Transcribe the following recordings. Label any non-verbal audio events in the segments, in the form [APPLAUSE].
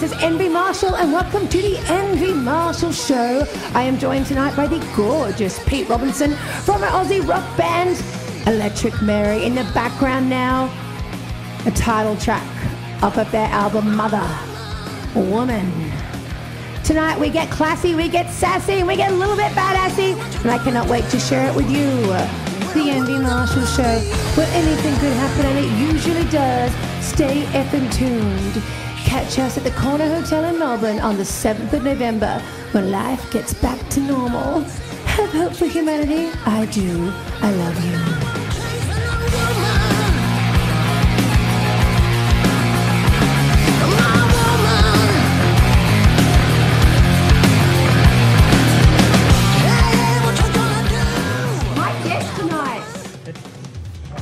This is Envy Marshall, and welcome to the Envy Marshall Show. I am joined tonight by the gorgeous Pete Robinson from our Aussie rock band Electric Mary. In the background now, a title track off of their album Mother Woman. Tonight we get classy, we get sassy, we get a little bit badassy, and I cannot wait to share it with you. The Envy Marshall Show, where anything could happen, and it usually does. Stay effing tuned. Catch us at the Corner Hotel in Melbourne on the 7th of November when life gets back to normal. Have hope for humanity? I do. I love you. My guest tonight,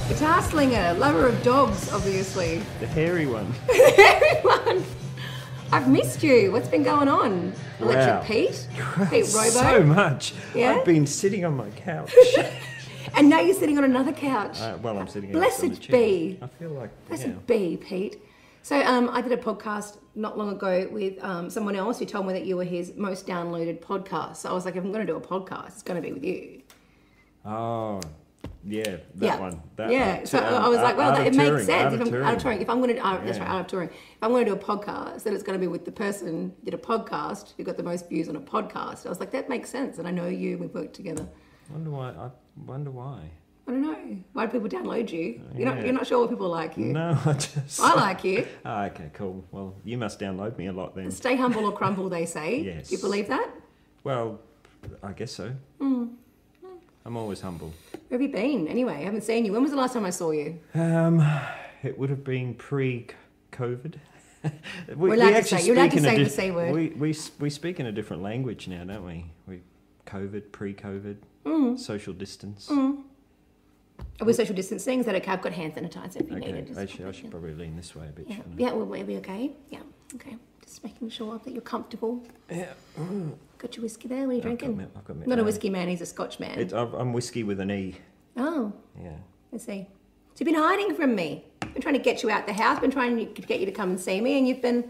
guitar slinger, lover of dogs, obviously. The hairy one. [LAUGHS] Everyone, [LAUGHS] I've missed you. What's been going on? Electric Wow. Pete, [LAUGHS] Pete Robo, So much. Yeah? I've been sitting on my couch. [LAUGHS] and now you're sitting on another couch. uh, well, I'm sitting Blessed on be. I feel like Blessed yeah. be, Pete. So um, I did a podcast not long ago with um, someone else who told me that you were his most downloaded podcast. So I was like, if I'm going to do a podcast, it's going to be with you. Oh, yeah, that yeah. one. That yeah. one. So Um, I was like, well, that, it makes sense. If I'm out of touring. if I'm going to, uh, that's right, out of touring. If I'm going to do a podcast, then it's going to be with the person who did a podcast who got the most views on a podcast. I was like, that makes sense. And I know you. We've worked together. Wonder why? I wonder why. I don't know. Why do people download you? You're not. You're not sure what people like you. No, [LAUGHS] I just. I like you. [LAUGHS] Ah, okay, cool. Well, you must download me a lot then. Stay humble or crumble, they say. Yes. Do you believe that? Well, I guess so. Hmm. I'm always humble. Where have you been? Anyway, I haven't seen you. When was the last time I saw you? Um, it would have been pre-COVID. [LAUGHS] we, We're allowed to say- you're allowed to say the C word. We, we we speak in a different language now, don't we? We COVID, pre-COVID, Mm. social distance. Are we social distancing? Is that okay? I've got hand sanitizer if you need Okay, it. Just I should, I pop it should in. probably lean this way a bit. Yeah, yeah, will we be okay? Yeah, okay. Just making sure that you're comfortable. Yeah. Got your whiskey there? What are you I've got drinking? I've got Not a whiskey man, he's a Scotch man. It, I'm whiskey with an E. oh, Yeah. let's see. So you've been hiding from me. I've Been trying to get you out the house, been trying to get you to come and see me, and you've been.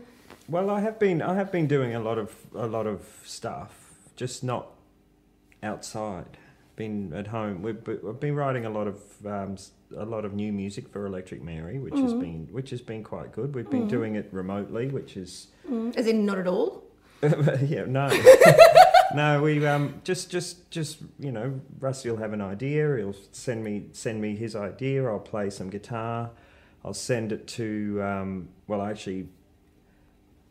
Well, I have been I have been doing a lot of a lot of stuff, just not outside. Been at home. We've I've been writing a lot of um, a lot of new music for Electric Mary, which has been which has been quite good. We've been doing it remotely, which is mm, As in, not at all. [LAUGHS] yeah no [LAUGHS] no we um just just just you know Rusty will have an idea. He'll send me send me his idea. I'll play some guitar. I'll send it to um, well I actually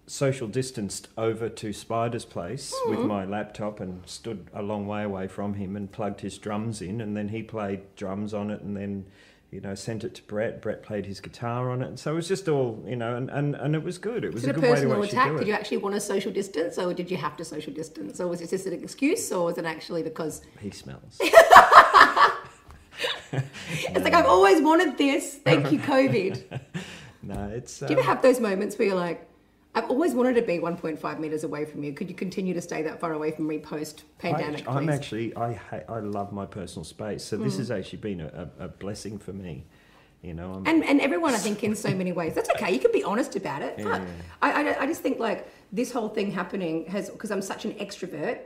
social distanced over to Spider's place with my laptop and stood a long way away from him and plugged his drums in and then he played drums on it and then you know sent it to Brett Brett played his guitar on it and so it was just all you know and, and, and it was good it was a a good way to personal actually attack? do Did you actually want to social distance, or did you have to social distance? Or was it just an excuse, or was it actually because [LAUGHS] he smells [LAUGHS] it's like I've always wanted this? Thank you, COVID. [LAUGHS] no it's Do you um, ever have those moments where you're like, I've always wanted to be 1.5 meters away from you. Could you continue to stay that far away from me post I, pandemic? I'm actually I ha- I love my personal space so Mm. this has actually been a, a, blessing for me you know I'm, and and everyone, I think, in so many ways. That's okay. You can be honest about it. Yeah. I, I, I just think like this whole thing happening has because I'm such an extrovert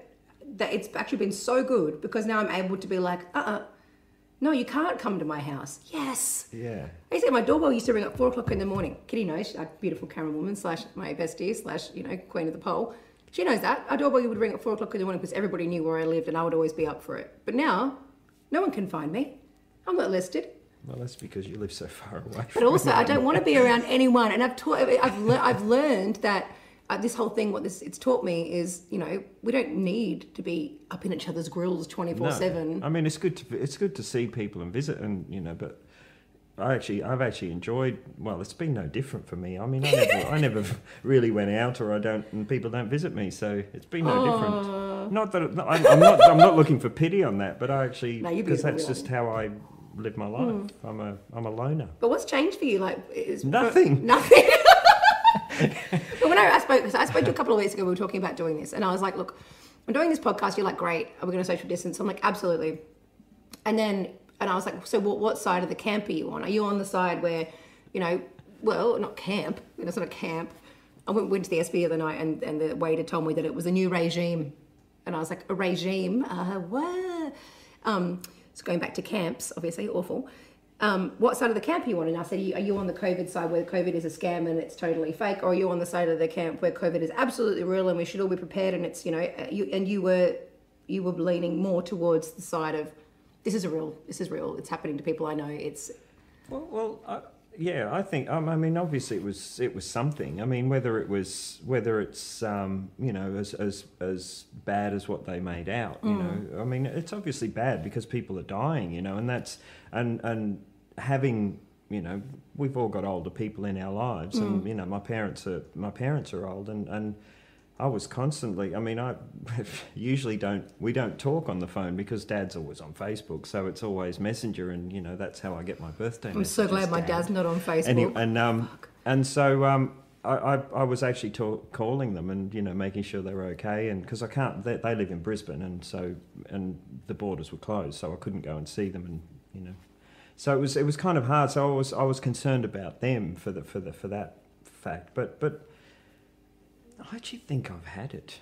that it's actually been so good because now I'm able to be like, uh, uh no, you can't come to my house. Yes. yeah I used to, my doorbell used to ring at four o'clock in the morning. Kitty knows, a beautiful camera woman slash my bestie slash, you know, queen of the pole. She knows that. Our doorbell would ring at four o'clock in the morning because everybody knew where I lived and I would always be up for it. But now, no one can find me. I'm not listed. well that's because you live so far away But also. I don't want to be around anyone. And I've taught, I've, le- I've learned that uh, this whole thing, what this it's taught me is, you know, we don't need to be up in each other's grills twenty four seven. I mean, it's good to it's good to see people and visit, and you know, but I actually I've actually enjoyed. Well, it's been no different for me. I mean, I never [LAUGHS] I never really went out, or I don't, and people don't visit me, so it's been no different. Not that it- I'm, I'm not I'm not looking for pity on that, but I actually because beautiful, that's just how I live my life. I'm a I'm a loner. But what's changed for you? Like, is Nothing. [LAUGHS] nothing. [LAUGHS] but when I, I spoke, I spoke to you a couple of weeks ago, we were talking about doing this, and I was like, look, I'm doing this podcast. You're like, great. Are we going to social distance? I'm like, absolutely. And then, and I was like, so what, what side of the camp are you on? Are you on the side where, you know, well, not camp, you know, it's not a camp, I went, went to the SB the other night, and, and the waiter told me that it was a new regime, and I was like, a regime? Uh, what? Um, so going back to camps, obviously awful. Um, what side of the camp are you on? And I said, are you, are you on the COVID side where COVID is a scam and it's totally fake, or are you on the side of the camp where COVID is absolutely real and we should all be prepared and it's you know, uh, you, and you were you were leaning more towards the side of this is a real, this is real, it's happening to people I know. It's Well, well I, yeah, I think. Um, I mean, obviously, it was it was something. I mean, whether it was whether it's um, you know as as as bad as what they made out. You know, I mean, it's obviously bad because people are dying. You know, and that's and and having you know we've all got older people in our lives, and you know my parents are my parents are old, and and. I was constantly. I mean, I [LAUGHS] usually don't. We don't talk on the phone because Dad's always on Facebook, so it's always Messenger, and you know that's how I get my birthday. I'm so glad my dad's not on Facebook. Any, and um, and so um, I, I, I was actually talk, calling them and you know making sure they were okay, and because I can't, they, they live in Brisbane, and so and the borders were closed, so I couldn't go and see them, and you know, so it was it was kind of hard. So I was I was concerned about them for the for the for that fact, but but I actually think I've had it.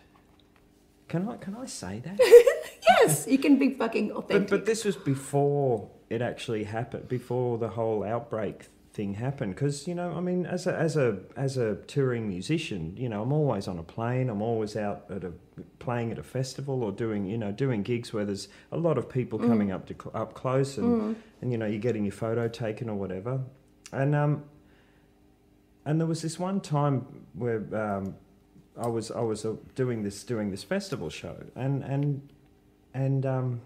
Can I can I say that? [LAUGHS] yes, you can be fucking authentic. But, but this was before it actually happened, before the whole outbreak thing happened. Because you know, I mean, as a as a as a touring musician, you know, I'm always on a plane. I'm always out at a playing at a festival or doing you know doing gigs where there's a lot of people mm. coming up to up close and mm. And you know you're getting your photo taken or whatever. And um and there was this one time where um, I was I was uh, doing this doing this festival show and and and um,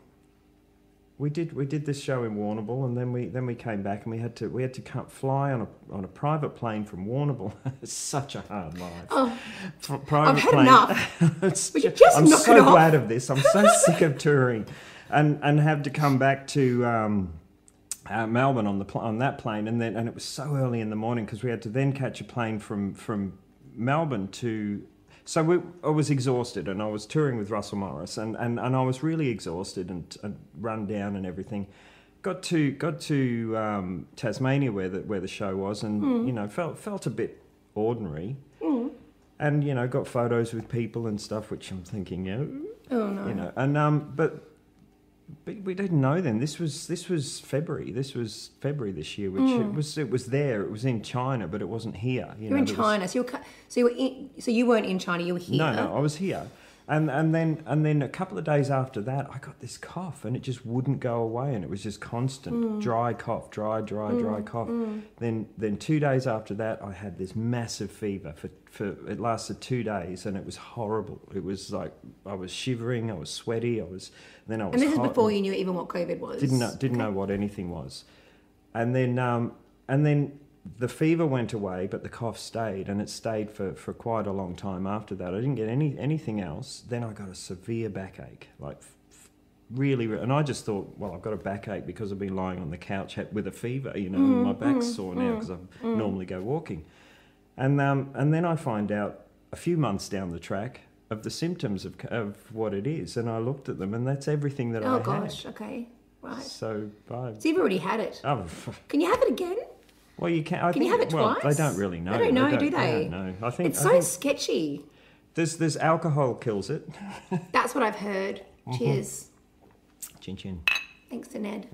we did we did this show in Warrnambool and then we then we came back and we had to we had to come, fly on a on a private plane from Warrnambool. [LAUGHS] it's such a hard life. Oh, F- private I've had plane. enough. [LAUGHS] It's Will you ju- just I'm so glad of this. I'm so sick of touring, and and have to come back to. Um, uh, Melbourne on the pl- on that plane, and then and it was so early in the morning because we had to then catch a plane from from Melbourne to. So we, I was exhausted, and I was touring with Russell Morris, and, and, and I was really exhausted and, and run down and everything. Got to got to um, Tasmania where the where the show was, and you know felt felt a bit ordinary, and you know got photos with people and stuff, which I'm thinking, know, oh no. you know, and um, but but we didn't know then. This was this was February. This was February this year, which it mm. was it was there. It was in China, but it wasn't here. You You're know, in there was- China, so you were so you were in, so you weren't in China. You were here. no, no, I was here, and and then and then a couple of days after that, I got this cough, and it just wouldn't go away, and it was just constant mm. dry cough, dry, dry, mm, dry cough. Mm. Then then two days after that, I had this massive fever for for it lasted two days, and it was horrible. It was like I was shivering, I was sweaty, I was then I was And this is before you knew even what COVID was. didn't know, didn't know what anything was, and then um, and then the fever went away, but the cough stayed, and it stayed for, for quite a long time after that. I didn't get any anything else. Then I got a severe backache, like really, re- and I just thought, well, I've got a backache because I've been lying on the couch with a fever, you know, and mm, my back's mm, sore now mm, because I normally go walking, and um, and then I find out a few months down the track. Of the symptoms of, of what it is, and I looked at them, and that's everything that I Oh had. gosh. Okay. Right. So, I, So you've already had it. oh, [LAUGHS] Can you have it again? Well, you can. I Can you think, have it well, twice? They don't really know. They don't know, do they? don't know. I think, It's so think sketchy. there's there's alcohol kills it. [LAUGHS] That's what I've heard. Mm-hmm. Cheers. Chin chin. Thanks to Ned.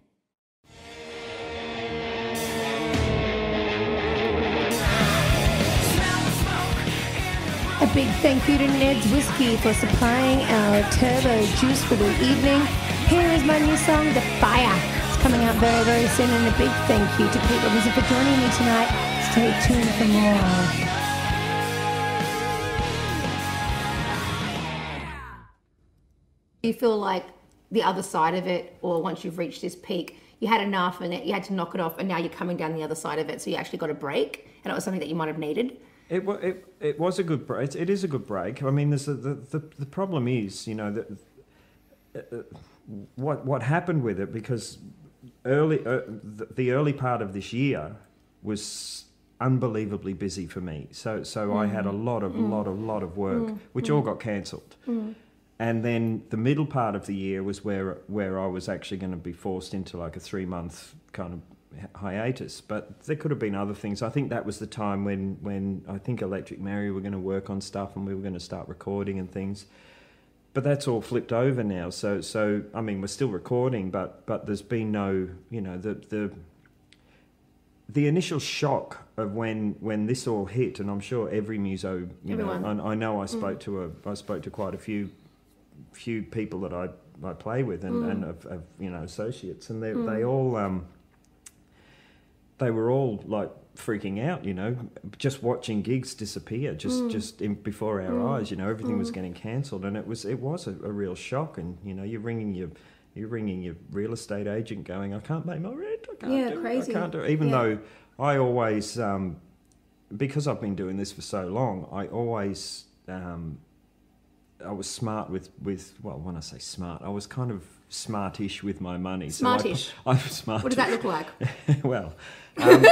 A big thank you to Ned's Whiskey for supplying our turbo juice for the evening. Here is my new song, The Fire. It's coming out very, very soon, and a big thank you to Pete Robinson for joining me tonight. Stay tuned for more. Do you feel like the other side of it, or once you've reached this peak, you had enough and it, you had to knock it off, and now you're coming down the other side of it, so you actually got a break, and it was something that you might have needed? It, it, it was a good break. It is a good break. I mean, there's a, the, the the problem is, you know, that uh, uh, what what happened with it because early uh, the, the early part of this year was unbelievably busy for me. So so I had a mm. lot of lot of lot of work, mm. which mm. all got cancelled. And then the middle part of the year was where where I was actually going to be forced into like a three month kind of hiatus. But there could have been other things. I think that was the time when when I think Electric Mary were going to work on stuff and we were going to start recording and things. But that's all flipped over now. So so I mean we're still recording, but but there's been no you know the the the initial shock of when when this all hit, and I'm sure every muso, you Everyone. know, I, I know I mm. spoke to a I spoke to quite a few few people that I, I play with and, mm. and of, of you know associates, and they mm. they all um, they were all like freaking out, you know, just watching gigs disappear just just in, before our eyes. You know, everything was getting cancelled, and it was it was a, a real shock. And you know, you're ringing your you're ringing your real estate agent, going, "I can't pay my rent. I can't Yeah, do crazy. it. I can't do it." Even Yeah. though I always, um, because I've been doing this for so long, I always. Um, I was smart with, with well, when I say smart, I was kind of smartish with my money. So I- Smartish? [LAUGHS] I'm smart. What does that look [LAUGHS] like? well, um,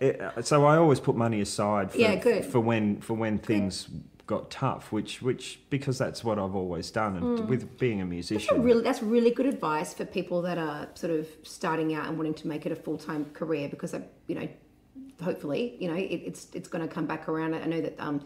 it, so I always put money aside for, Yeah, good. for when for when things got tough, which which because that's what I've always done, and with being a Mm. That's a musician. really that's really good advice for people that are sort of starting out and wanting to make it a full time career because I, you know, hopefully, you know, it, it's it's going to come back around. I know that um,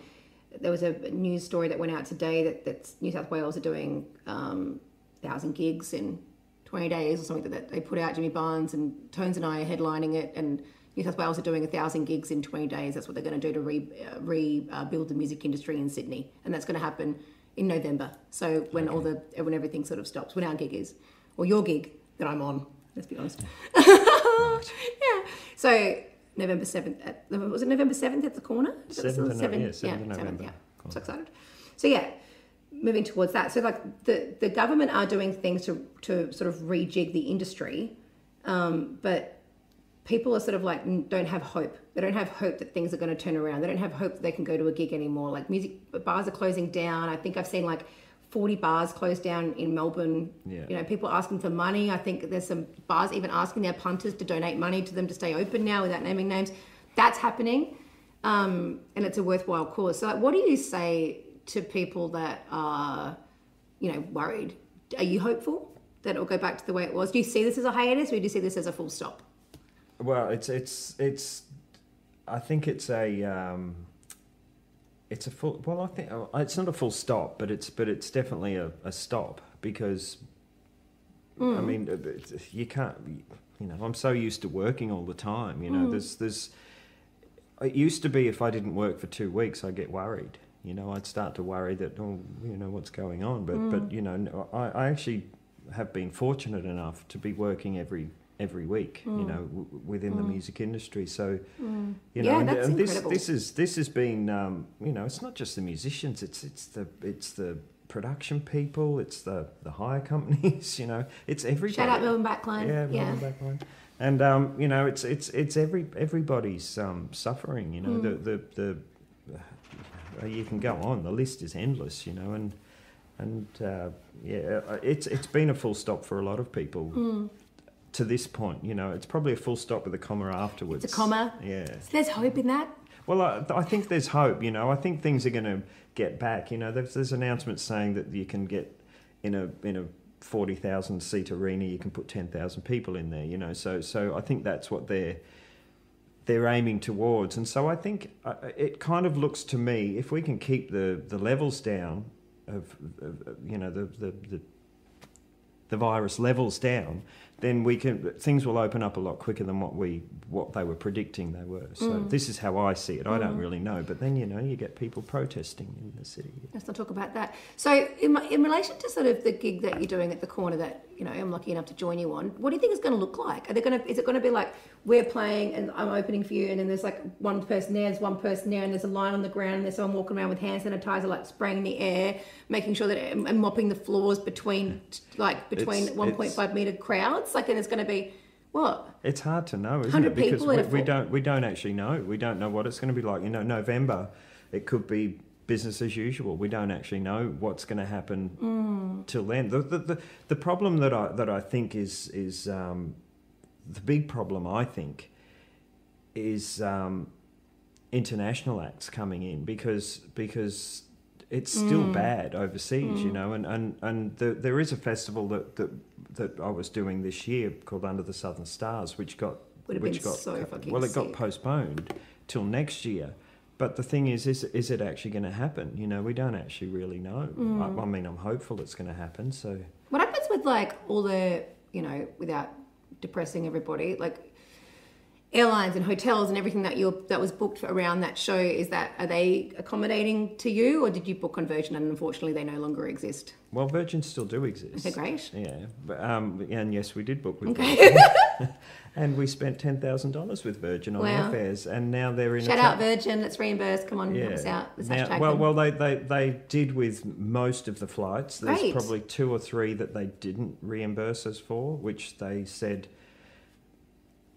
there was a news story that went out today that that New South Wales are doing um, thousand gigs in twenty days or something that, that they put out. Jimmy Barnes and Tones and I are headlining it, and New South Wales are doing a thousand gigs in twenty days. That's what they're going to do to re, uh, rebuild the music industry in Sydney, and that's going to happen in November. So when all the when everything sort of stops, when our gig is, or your gig that I'm on, let's be honest. [LAUGHS] yeah. So November seventh. Was it November seventh at the corner? Is that still 7th of seven? yeah, 7th of November. Yeah. So excited. So yeah, moving towards that. So like the the government are doing things to to sort of rejig the industry, um, but people are sort of like don't have hope. They don't have hope that things are going to turn around. They don't have hope that they can go to a gig anymore. Like music bars are closing down. I think I've seen like 40 bars closed down in Melbourne. Yeah. You know, people asking for money. I think there's some bars even asking their punters to donate money to them to stay open now without naming names. That's happening. Um, and it's a worthwhile cause. So like, what do you say to people that are, you know, worried? Are you hopeful that it'll go back to the way it was? Do you see this as a hiatus or do you see this as a full stop? Well, it's it's it's. I think it's a. Um, it's a full. Well, I think uh, it's not a full stop, but it's but it's definitely a, a stop because. I mean, uh, you can't. You know, I'm so used to working all the time. You know, there's there's. It used to be if I didn't work for two weeks, I'd get worried. You know, I'd start to worry that oh, you know, what's going on. But but you know, I, I actually have been fortunate enough to be working every every week. You know, w- within the music industry. So you know, Yeah, and, and this this is this has been um, you know, it's not just the musicians. It's it's the it's the production people. It's the the hire companies. [LAUGHS] You know, it's everybody. Shout out Melbourne Backline. Yeah, Yeah. Melbourne Backline. And um, you know, it's it's it's every everybody's um, suffering. You know, Mm. the the the uh, you can go on. The list is endless. You know, and and uh, yeah, uh, it's it's been a full stop for a lot of people Mm. To this point. You know, it's probably a full stop with a comma afterwards. It's a comma. Yeah. So there's hope in that. Well, I, I think there's hope. You know, I think things are going to get back. You know, there's, there's announcements saying that you can get in a in a forty thousand seat arena, you can put ten thousand people in there. You know, so so I think that's what they're they're aiming towards. And so I think uh, it kind of looks to me if we can keep the the levels down of, of of, you know the the, the the virus levels down, then we can things will open up a lot quicker than what we what they were predicting they were. So mm. this is how I see it. I don't mm. really know, but then you know you get people protesting in the city. Let's not talk about that. So, in, my, in relation to sort of the gig that you're doing at the corner that you know I'm lucky enough to join you on, what do you think it's going to look like? Are they going to? Is it going to be like we're playing and I'm opening for you, and then there's like one person there, there's one person there, and there's a line on the ground, and there's someone walking around with hand sanitizer, like spraying the air, making sure that and mopping the floors between like between 1.5 meter crowds. Like, and it's going to be what? It's hard to know, isn't it? Because we, we don't we don't actually know. We don't know what it's going to be like. You know, November, it could be business as usual. We don't actually know what's going to happen till then. The, the the the problem that I that I think is is um, the big problem. I think is um, international acts coming in because because it's still bad overseas, you know, and and and the, there is a festival that, that that I was doing this year called Under the Southern Stars, which got Would have which been got so fucking well, it got sick. postponed till next year. But the thing is, is is it actually going to happen? You know, we don't actually really know. Mm. I, I mean, I'm hopeful it's going to happen. So What happens with like all the, you know, without depressing everybody, like airlines and hotels and everything that you that was booked around that show? Is that are they accommodating to you, or did you book on Virgin and unfortunately they no longer exist? well, Virgin still do exist. Okay, great. Yeah, but, um, and yes, we did book with Okay. Virgin, [LAUGHS] [LAUGHS] and we spent ten thousand dollars with Virgin on Wow. airfares, and now they're in. Shout a out tra- Virgin, let's reimburse. Come on, help us out. Let's Now- well, them. well, they, they, they did with most of the flights. There's Great. probably two or three that they didn't reimburse us for, which they said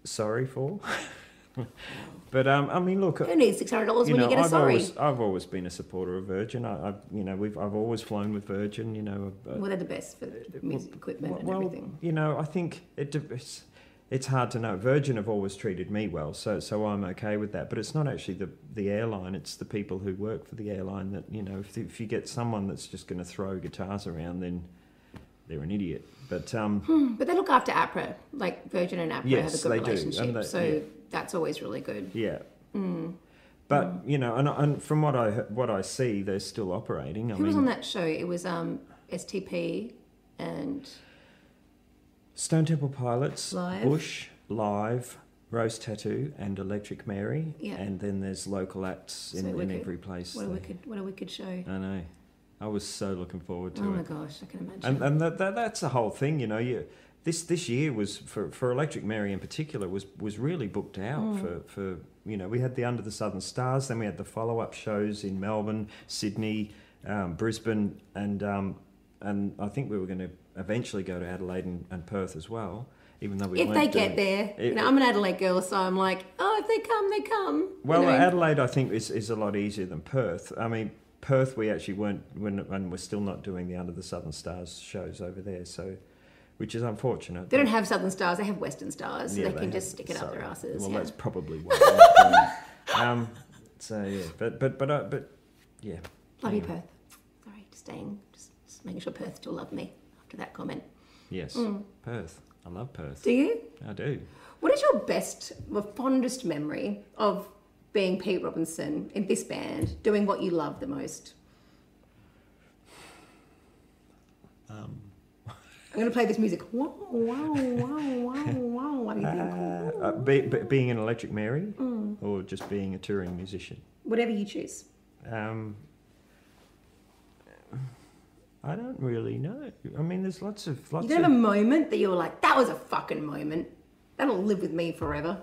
sorry for. [LAUGHS] but um, I mean, look, Who needs six hundred dollars when know, you get a I've sorry? always I've always been a supporter of Virgin. I, I you know we've I've always flown with Virgin. You know, uh, Well, they're the best for music equipment and well, everything. you know, I think it, it's, it's hard to know. Virgin have always treated me well, so so I'm okay with that. But it's not actually the the airline; it's the people who work for the airline that you know. If if you get someone that's just going to throw guitars around, then they're an idiot. But um, But they look after APRA, like Virgin and APRA Yes, have a good relationship. they- so yeah. that's always really good. yeah. Mm. But you know, and, and from what I what I see, they're still operating. I Who was on that show? It was um, STP and Stone Temple Pilots, Live. Bush, Live, Rose Tattoo, and Electric Mary. Yeah. And then there's local acts in, So in wicked. every place. what a They- wicked, what a wicked show. I know. I was so looking forward to Oh it. my gosh, I can imagine. And and that, that that's the whole thing, you know. You this this year was for for Electric Mary in particular was was really booked out Mm. for for you know we had the Under the Southern Stars, then we had the follow up shows in Melbourne, Sydney, um, Brisbane, and um, and I think we were going to eventually go to Adelaide and, and Perth as well. Even though we if they get there, It- you know, I'm an Adelaide girl, so I'm like, oh, if they come, they come. Well, you know? Adelaide, I think, is, is a lot easier than Perth. I mean, Perth, we actually weren't, when, and we're still not doing the Under the Southern Stars shows over there, so which is unfortunate. they don't have Southern Stars; they have Western Stars, so Yeah, they can just stick it up their asses. Well, yeah. that's probably why. they're not doing [LAUGHS] it. um, so yeah, but but but uh, but yeah. Love you. Perth. Sorry, just staying, just, just making sure Perth still love me after that comment. Yes, Mm. Perth. I love Perth. Do you? I do. What is your best, or fondest memory of being Pete Robinson in this band, doing what you love the most? Um, I'm going to play this music. Wow, wow, wow, wow, wow. What do you think? uh, uh, be, be, being an Electric Mary, Mm. or just being a touring musician. Whatever you choose. Um, I don't really know. I mean, there's lots of lots You don't of. have a moment that you're like, that was a fucking moment. That'll live with me forever.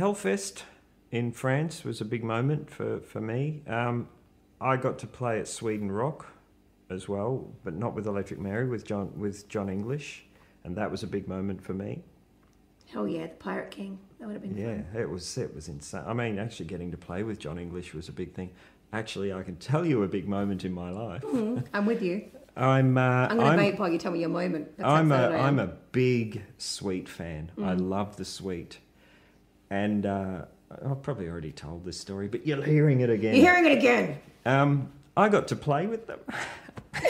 Hellfest in France was a big moment for, for me. Um, I got to play at Sweden Rock as well, but not with Electric Mary, with John with John English, and that was a big moment for me. Hell yeah, the Pirate King. That would have been Yeah, fun. it was it was insane. I mean, actually getting to play with John English was a big thing. Actually, I can [LAUGHS] tell you a big moment in my life. Mm, I'm with you. I'm uh, I'm going to I'm, while you tell me your moment. I'm a, I'm a big Sweet fan. I Mm. love the Sweet, and uh, I've probably already told this story, but you're hearing it again. You're hearing it again. Um, I got to play with them. [LAUGHS] I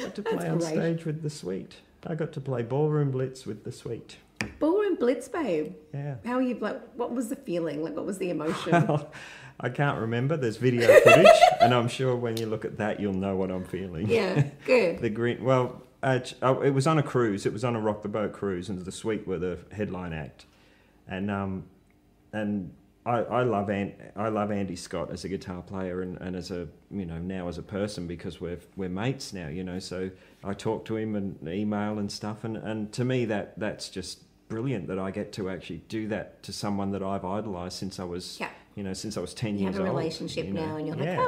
got to play That's on great. stage with the Sweet. I got to play Ballroom Blitz with the Sweet. Ballroom Blitz, babe. Yeah. How are you? Like, what was the feeling? Like, what was the emotion? Well, [LAUGHS] I can't remember. There's video footage, and I'm sure when you look at that, you'll know what I'm feeling. yeah, [LAUGHS] good. The green. Well, uh, oh, it was on a cruise. It was on a rock the boat cruise, and the Sweet were the headline act, and um, and I, I love An- I love Andy Scott as a guitar player and, and as a you know now as a person because we're we're mates now. You know, so I talk to him and email and stuff, and, and to me that that's just brilliant that I get to actually do that to someone that I've idolised since I was Yeah. you know since I was ten You years have a old. relationship you know. now, and you're like, Yeah.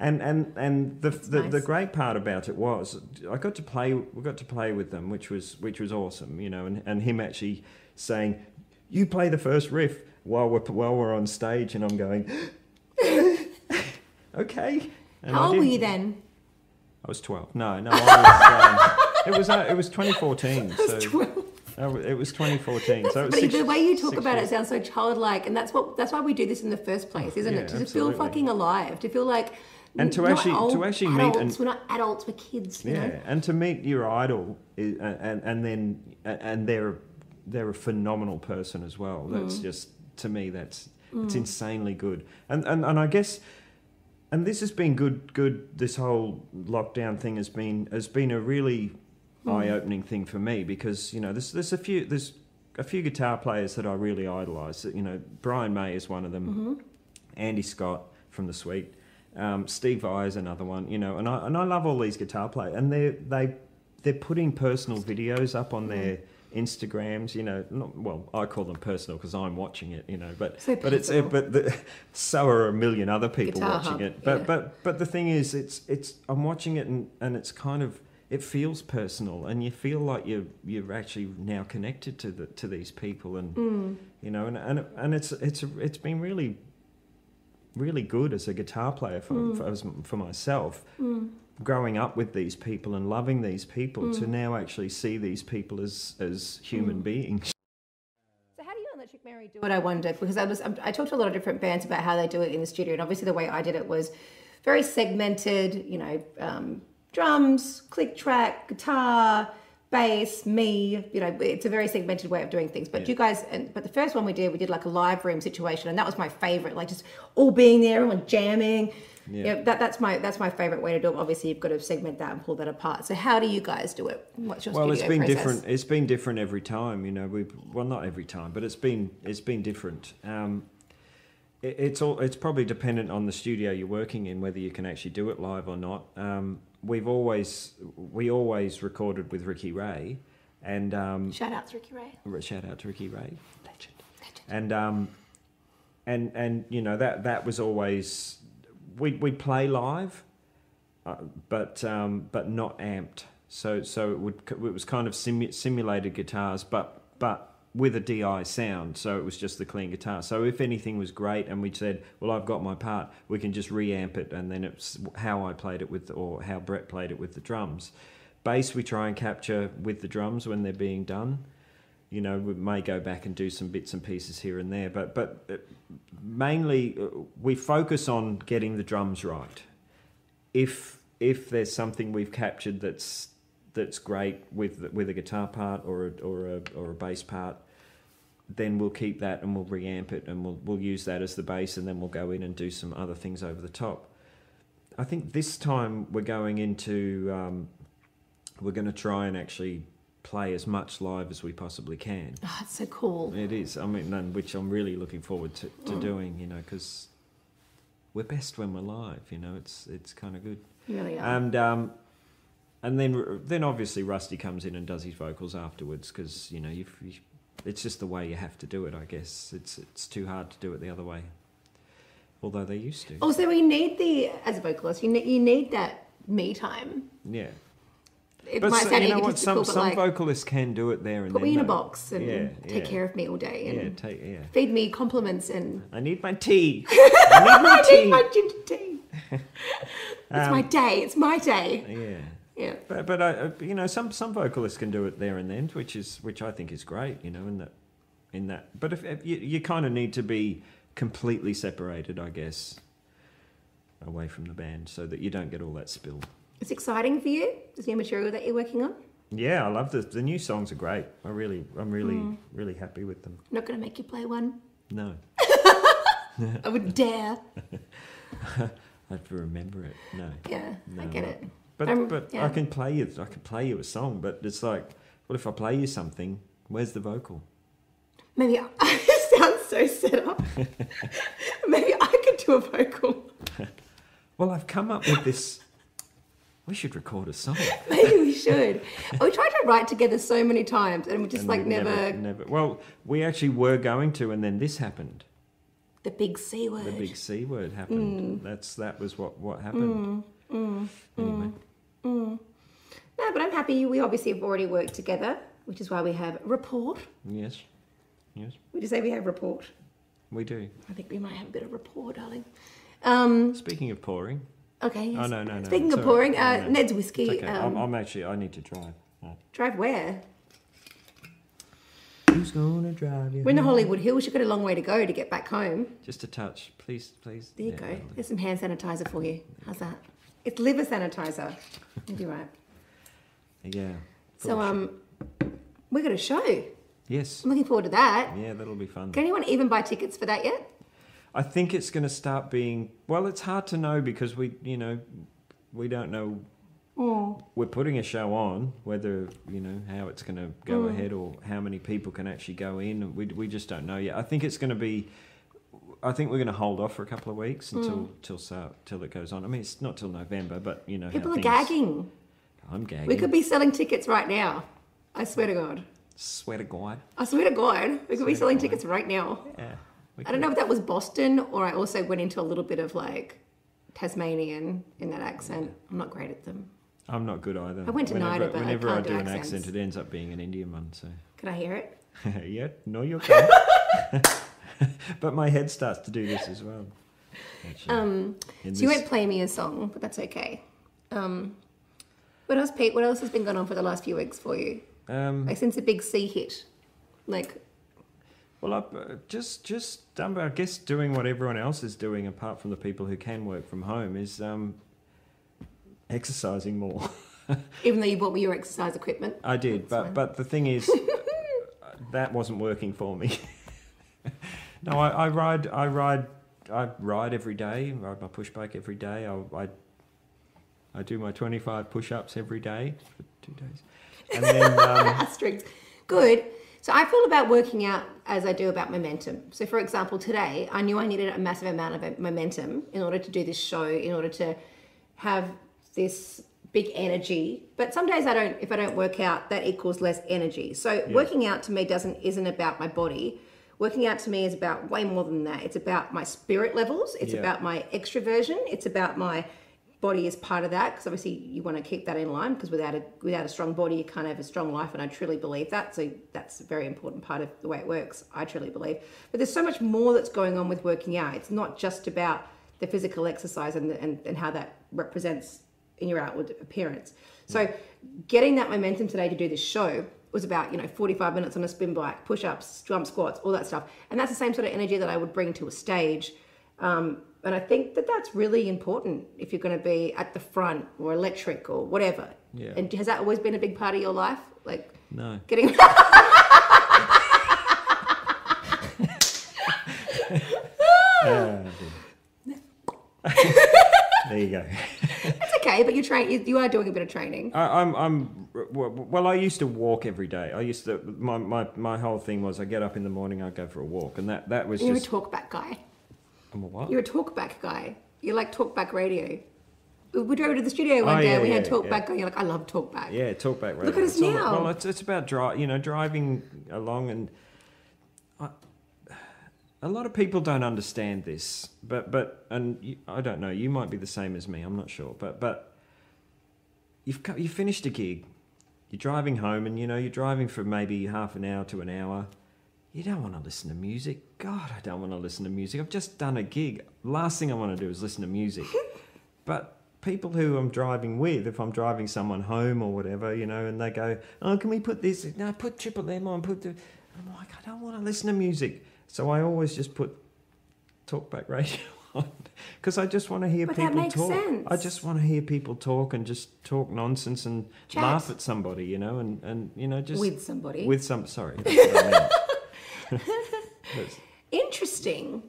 And and and the the, the great part about it was I got to play we got to play with them, which was which was awesome, you know, and, and him actually saying, "You play the first riff while we're while we're on stage," and I'm going, [LAUGHS] "Okay." And I How old were you then? I was twelve. No, no, I was. Um, [LAUGHS] it was uh, it was 2014. I was so 12. uh, it was 2014. so it was But six, the way you talk about it sounds so childlike, and that's what that's why we do this in the first place, isn't Yeah, it? To feel fucking alive, to feel like And to actually- to old actually meet adults. and- we're not adults, we're kids. You Yeah, know? and to meet your idol, is, and and then and they're they're a phenomenal person as well. Mm. That's just to me that's it's insanely good. And and and I guess. And this has been good. Good. This whole lockdown thing has been has been a really Mm. eye-opening thing for me because you know there's there's a few there's a few guitar players that I really idolise. You know, Brian May is one of them. Mm-hmm. Andy Scott from the Sweet, um, Steve Vai is another one. You know, and I and I love all these guitar players, and they they they're putting personal videos up on their Instagrams. You know, not, well, I call them personal because I'm watching it. You know, but So but it's but the, so are a million other people Guitar watching Hub, it. But yeah. but but the thing is, it's it's I'm watching it and and it's kind of it feels personal and you feel like you you're actually now connected to the to these people and Mm. you know and and and it's it's it's been really really good as a guitar player for Mm. for, as, for myself growing up with these people and loving these people to Mm. now actually see these people as as human beings So how do you and Electric Mary do it? I wonder because I was I talked to a lot of different bands about how they do it in the studio, and obviously the way I did it was very segmented. You know, um, drums, click track, guitar, bass, me. You know, it's a very segmented way of doing things. But you guys, and but the first one we did, we did like a live room situation, and that was my favorite. Like just all being there, everyone jamming. Yeah. Yeah, that, that's my that's my favorite way to do it. Obviously, you've got to segment that and pull that apart. So, how do you guys do it? What's your well It's been process? different it's been different every time you know we well not every time but it's been it's been different um it, it's all it's probably dependent on the studio you're working in whether you can actually do it live or not um we've always we always recorded with ricky ray and um Shout out to Ricky Ray. shout out to ricky ray legend Legend. and um and and you know that that was always we we play live uh, but um, but not amped. So so it would it was kind of simu- simulated guitars, but but with a DI sound. So it was just the clean guitar. So if anything was great, and we said, well, I've got my part, we can just reamp it, and then it's how I played it with or how Brett played it with the drums. Bass we try and capture with the drums when they're being done. You know, we may go back and do some bits and pieces here and there, but but uh, mainly uh, we focus on getting the drums right if if there's something we've captured that's that's great with with a guitar part or a, or a or a bass part, then we'll keep that and we'll reamp it and we'll we'll use that as the bass and then we'll go in and do some other things over the top. I think this time we're going into um, we're going to try and actually play as much live as we possibly can. Oh, it's so cool. It is. I mean, and which I'm really looking forward to, to doing. You know, because we're best when we're live. You know, it's it's kind of good. You really are. And um, and then then obviously Rusty comes in and does his vocals afterwards because you know you've, you, it's just the way you have to do it. I guess it's it's too hard to do it the other way. Although they used to. Oh, also, we need the as a vocalist, you need, you need that me time. Yeah. It But might so, sound you know what? Some some like vocalists can do it there and put me in a box and Yeah, take yeah. care of me all day and Yeah, take yeah. feed me compliments and [LAUGHS] I need my tea. [LAUGHS] I need my I need my ginger tea. [LAUGHS] it's my um, day. It's my day. Yeah. Yeah. But but uh, you know some some vocalists can do it there and then, which is which I think is great. You know, in that in that. But if, if you you kind of need to be completely separated, I guess, away from the band, so that you don't get all that spill. It's exciting for you. This new material that you're working on. Yeah, I love the the new songs are great. I really I'm really Mm. really happy with them. Not going to make you play one. No, [LAUGHS] I would dare. I have to remember it. No. Yeah, I get no. it. But Um, but yeah. I can play you I can play you a song, but it's like, well, if I play you something, where's the vocal? Maybe I, [LAUGHS] it sounds so set up. [LAUGHS] Maybe I could do a vocal. Well, I've come up with this. We should record a song. [LAUGHS] Maybe we should. we tried to write together so many times, and we just And like never, never. Well, we actually were going to, and then this happened. the big C word. The big C word Mm. happened. That's that was what what happened. Anyway, No, but I'm happy. We obviously have already worked together, which is why we have rapport. yes, yes, Would you say we have rapport? we do. I think we might have a bit of rapport, darling. Um, Speaking of pouring, okay. oh no no no. Speaking of pouring, right. uh, No, no. Ned's It's whiskey. okay. I'm, Um, I'm actually I need to drive. Oh. drive where? Who's gonna drive you? We're in the? Hollywood Hills. You've got a long way to go to get back home. Just a touch, please, please. There you Yeah, go. There's some hand sanitizer for you. How's that? It's liver sanitizer. You'll be right. Yeah. So um, we got a show. Yes. I'm looking forward to that. Yeah, that'll be fun. Can anyone even buy tickets for that yet? I think it's going to start being well. It's hard to know because we, you know, we don't know. Oh. We're putting a show on, whether you know how it's going to go Mm. ahead or how many people can actually go in. We we just don't know yet. I think it's going to be. I think we're going to hold off for a couple of weeks until Mm. till start till it goes on. I mean, it's not till November, but you know, how People are things- gagging. I'm gagging. We could be selling tickets right now. I swear to God. swear to God. I swear to God. We could Swear be to selling God. tickets right now. Yeah. we I don't could. know if that was Boston or I also went into a little bit of like Tasmanian in that accent. I'm not great at them. I'm not good either. I went to whenever, NIDA, but I whenever I, can't do do an accents. accent, it ends up being an Indian one. So Can I hear it? [LAUGHS] yeah, no, you can't. [LAUGHS] [LAUGHS] but my head starts to do this as well. actually, Um, so you won't play me a song, but that's okay. Um, what else, Pete? What else has been going on for the last few weeks for you? um, Like since the big C hit, like well, I, uh, just just um, I guess doing what everyone else is doing, apart from the people who can work from home, is um, exercising more. [LAUGHS] even though you bought me your exercise equipment. I did, That's but fine. but the thing is, [LAUGHS] that wasn't working for me. No, I, I ride, I ride, I ride every day. Ride my push bike every day. I, I, I do my twenty-five push-ups every day for two days, and then [LAUGHS] um, Asterisks. Good. So I feel about working out as I do about momentum. So for example, today I knew I needed a massive amount of momentum in order to do this show, in order to have this big energy. But some days I don't if I don't work out, that equals less energy. So working out to me doesn't isn't about my body. Working out to me is about way more than that. It's about my spirit levels. It's Yeah. about my extroversion. It's about my body is part of that because obviously you want to keep that in line because without a without a strong body you can't have a strong life and I truly believe that so that's a very important part of the way it works I truly believe but there's so much more that's going on with working out it's not just about the physical exercise and, the, and, and how that represents in your outward appearance so getting that momentum today to do this show was about you know 45 minutes on a spin bike push-ups jump squats all that stuff and that's the same sort of energy that I would bring to a stage um, and I think that that's really important if you're going to be at the front or electric or whatever. Yeah. And has that always been a big part of your life? Like no, getting. [LAUGHS] [LAUGHS] There you go. Okay, but you train. You, you are doing a bit of training. I, I'm, I'm, well, I used to walk every day. I used to, my, my, my whole thing was I get up in the morning, I go for a walk. And that, that was You're a talkback guy. I'm a what? You're a talkback guy. You like talkback radio. We drove to the studio oh, one Oh, day. yeah, we had yeah, talkback yeah. going. You're like, I love talkback. Yeah, talkback radio. Look at us It's all- now. well, it's, it's about dri- you know, driving along, and a lot of people don't understand this. But but and you, I don't know. You might be the same as me. I'm not sure. But but you've you finished a gig. You're driving home, and you know you're driving for maybe half an hour to an hour. You don't want to listen to music. God, I don't want to listen to music. I've just done a gig. Last thing I want to do is listen to music. [LAUGHS] but people who I'm driving with, if I'm driving someone home or whatever, you know, and they go, "Oh, can we put this? No, put Triple M on. Put the." I'm like, I don't want to listen to music, so I always just put talkback radio [LAUGHS] on because I just want to hear But that people makes talk. sense. I just want to hear people talk and just talk nonsense and Chat. laugh at somebody, you know, and and you know just With somebody. with some. Sorry, that's I meant. [LAUGHS] Interesting.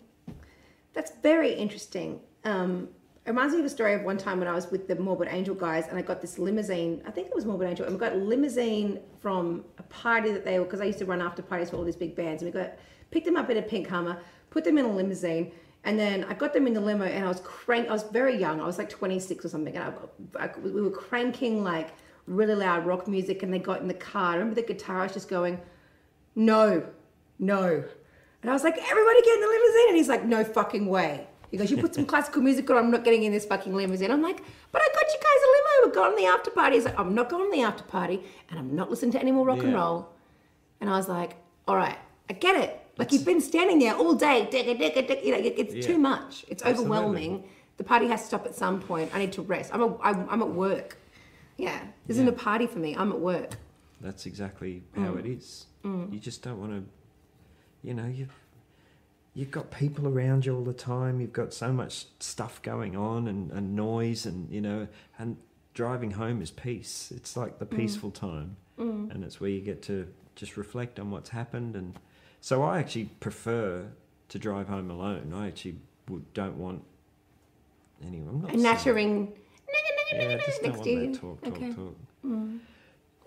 That's very interesting. Um, it reminds me of a story of one time when I was with the Morbid Angel guys and I got this limousine. I think it was Morbid Angel. And we got a limousine from a party that they were, because I used to run after parties for all these big bands. And we got, picked them up in a pink Hummer, put them in a limousine. And then I got them in the limo and I was crank. I was very young. I was like 26 or something. And I, I, we were cranking like really loud rock music and they got in the car. I remember the guitarist just going, no, no. And I was like, everybody get in the limousine. And he's like, no fucking way. He goes, you put some [LAUGHS] classical music on, I'm not getting in this fucking limousine. I'm like, but I got you guys a limo. We're going to the after party. He's like, I'm not going to the after party and I'm not listening to any more rock and roll. And I was like, all right, I get it. Like you've been standing there all day, digga, digga, digga, you know, it's Yeah. too much. It's Absolutely. overwhelming. The party has to stop at some point. I need to rest. I'm, a, I'm, I'm at work. Yeah, this isn't a party for me. I'm at work. that's exactly how Mm. it is. You just don't want to, you know, you've you've got people around you all the time. You've got so much stuff going on and, and noise, and you know, and driving home is peace. It's like the Mm. peaceful time, and it's where you get to just reflect on what's happened. And so I actually prefer to drive home alone. I actually would, don't want anyone. I'm not saying- nattering yeah, I just don't next want to you. that talk, talk, Okay. talk. Mm.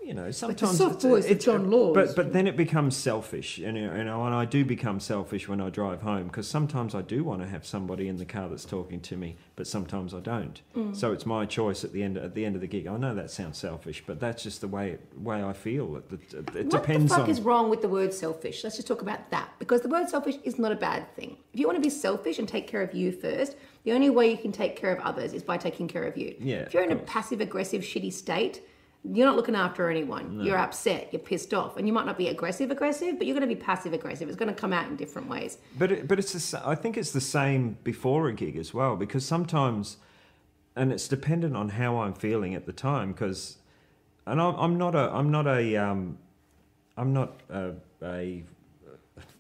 You know, sometimes soft it's, voice of it's- John Laws. But but then it becomes selfish, and you know, and I do become selfish when I drive home because sometimes I do want to have somebody in the car that's talking to me, but sometimes I don't. Mm. So it's my choice at the end at the end of the gig. I know that sounds selfish, but that's just the way way I feel. It, it, it what depends the fuck on. is wrong with the word selfish? Let's just talk about that because the word selfish is not a bad thing. If you want to be selfish and take care of you first, the only way you can take care of others is by taking care of you. Yeah, If you're in a passive aggressive shitty state, you're not looking after anyone. You're upset. You're pissed off, and you might not be aggressive aggressive, but you're going to be passive aggressive. It's going to come out in different ways. But it, but it's the, I think it's the same before a gig as well because sometimes, and it's dependent on how I'm feeling at the time because, and I'm, I'm not a I'm not a um, I'm not a, a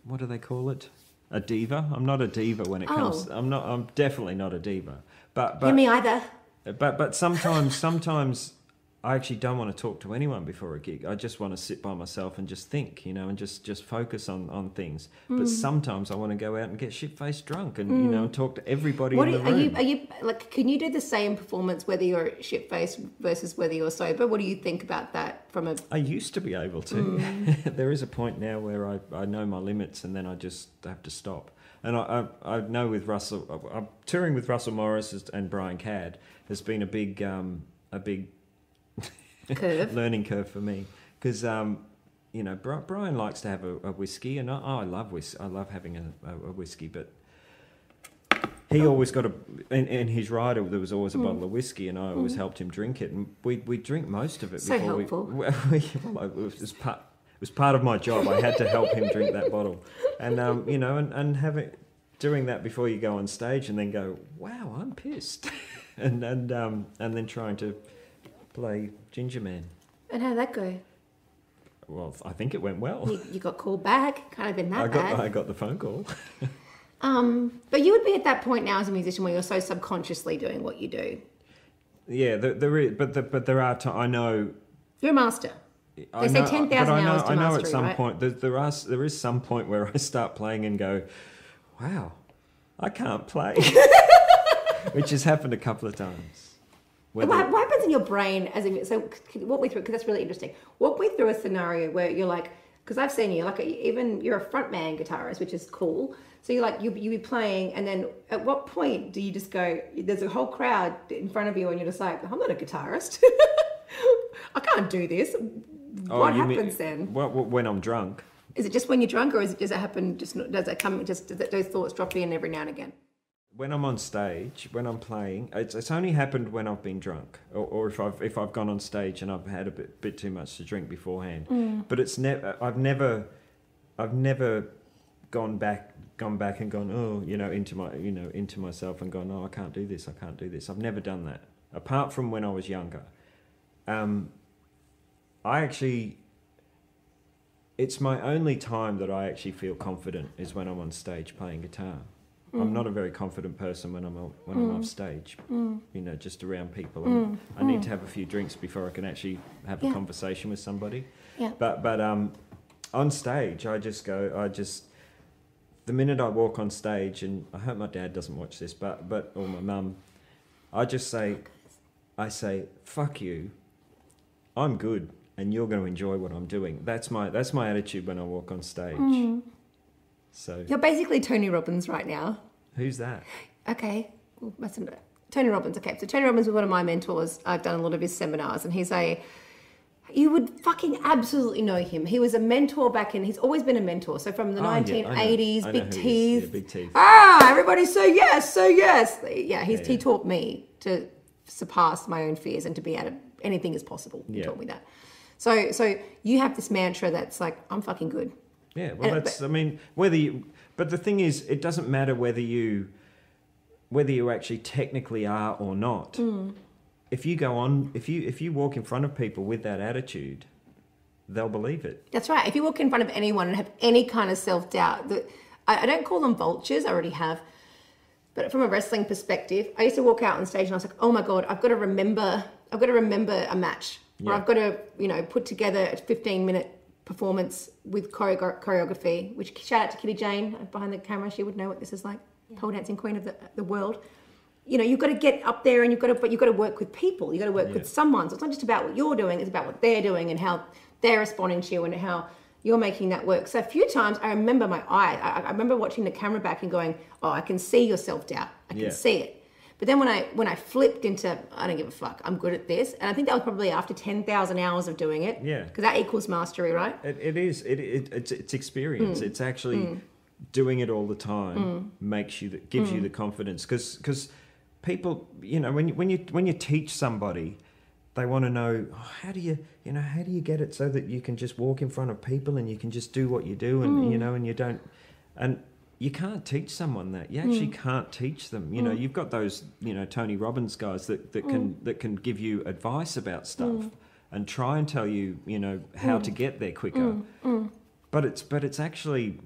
what do they call it a diva I'm not a diva when it comes Oh. I'm not I'm definitely not a diva but Yeah, but me either. but but sometimes sometimes I actually don't want to talk to anyone before a gig. I just want to sit by myself and just think, you know, and just just focus on on things. Mm. But sometimes I want to go out and get shit faced drunk and you know and talk to everybody What in are, the are room. you? Are you like? Can you do the same performance whether you're shit faced versus whether you're sober? What do you think about that from a? I used to be able to. Mm. [LAUGHS] there is a point now where I, I know my limits and then I just have to stop. And I, I, I know with Russell, I'm touring with Russell Morris and Brian Cadd has been a big um, a big Curve. [LAUGHS] learning curve for me because um, you know Brian likes to have a, a whiskey and I, I love whis- I love having a, a, a whiskey but he always got a in, in his rider there was always a Mm. bottle of whiskey and I always helped him drink it and we we drink most of it So before helpful. we, [LAUGHS] we well, it was part it was part of my job I had to help him drink that bottle and um, you know and, and having doing that before you go on stage and then go wow I'm pissed [LAUGHS] and and um, and then trying to play Ginger Man And how'd that go? well, I think it went well. You, you got called back. Can't have been that I got bad. I got the phone call. [LAUGHS] Um, but you would be at that point now as a musician where you're so subconsciously doing what you do. Yeah, there, there is, but the, but there are. T- I know. You're a master. I say know- 10,000 but I know, hours to I know at some right? point there, there are there is some point where I start playing and go, wow, I can't play, [LAUGHS] which has happened a couple of times. What, what happens in your brain as a so can you walk me through because that's really interesting. Walk me through a scenario where you're like because I've seen you like even you're a frontman guitarist, which is cool. So you're like you you be playing, and then at what point do you just go? There's a whole crowd in front of you, and you're just like, I'm not a guitarist. [LAUGHS] I can't do this. Oh, what you mean- happens then? Well, when I'm drunk, Is it just when you're drunk, or is it, does it happen? Just does it come? Just does it, those thoughts drop in every now and again? When I'm on stage, when I'm playing, it's, it's only happened when I've been drunk, or, or if I've if I've gone on stage and I've had a bit bit too much to drink beforehand. But it's never. I've never, I've never gone back gone back and gone oh you know into my you know into myself and gone oh I can't do this I can't do this. I've never done that apart from when I was younger. Um, I actually. It's my only time that I actually feel confident is when I'm on stage playing guitar. I'm not mm. a very confident person when I'm o- when I'm mm. off stage. Mm. You know, just around people. And I need to have a few drinks before I can actually have a conversation with somebody. Yeah. But but um, on stage, I just go. I just the minute I walk on stage, and I hope my dad doesn't watch this, but but or my mum, I just say, I say, fuck you. I'm good, and you're going to enjoy what I'm doing. That's my that's my attitude when I walk on stage. So You're basically Tony Robbins right now. who's that? Okay, well, mustn't Tony Robbins. Okay, so Tony Robbins was one of my mentors. I've done a lot of his seminars, and he's a. You would fucking absolutely know him. He was a mentor back in. He's always been a mentor. So from the Oh, yeah, 1980s, I big teeth. Yeah, big teeth. Ah, everybody say yes, say yes. Yeah, he's, Yeah, he yeah. taught me to surpass my own fears and to be able to anything is possible. He Yeah. taught me that. So, so you have this mantra that's like, I'm fucking good. Yeah, well, And- that's. I mean, whether you. But the thing is, it doesn't matter whether you, whether you actually technically are or not. Hmm. If you go on, if you if you walk in front of people with that attitude, they'll believe it. That's right. If you walk in front of anyone and have any kind of self doubt, that I, I don't call them vultures. I already have. But from a wrestling perspective, I used to walk out on stage and I was like, "Oh my god, I've got to remember. I've got to remember a match, or I've got to, you know, put together a 15 minute performance with choreo- choreography." Which shout out to Kitty Jane uh, behind the camera. She would know what this is like. Pole dancing queen of the, the world. You know, you've got to get up there and you've got to, but you've got to work with people. You've got to work Yeah. with someone. So it's not just about what you're doing; it's about what they're doing and how they're responding to you and how you're making that work. So a few times I remember my eye. I, I remember watching the camera back and going, "Oh, I can see your self doubt. I can Yeah. see it." But then when I when I flipped into I don't give a fuck, I'm good at this, and I think that was probably after ten thousand hours of doing it. Yeah. because that equals mastery, right? It, it is. It, it it's it's experience. Mm. It's actually mm. doing it all the time mm. makes you that gives you mm. the confidence because because people you know when you, when you when you teach somebody they want to know oh, how do you you know how do you get it so that you can just walk in front of people and you can just do what you do and you know and you don't and you can't teach someone that. You actually hmm. can't teach them. You know hmm. you've got those you know tony robbins guys that, that can hmm. that can give you advice about stuff and try and tell you you know how to get there quicker. But it's but it's actually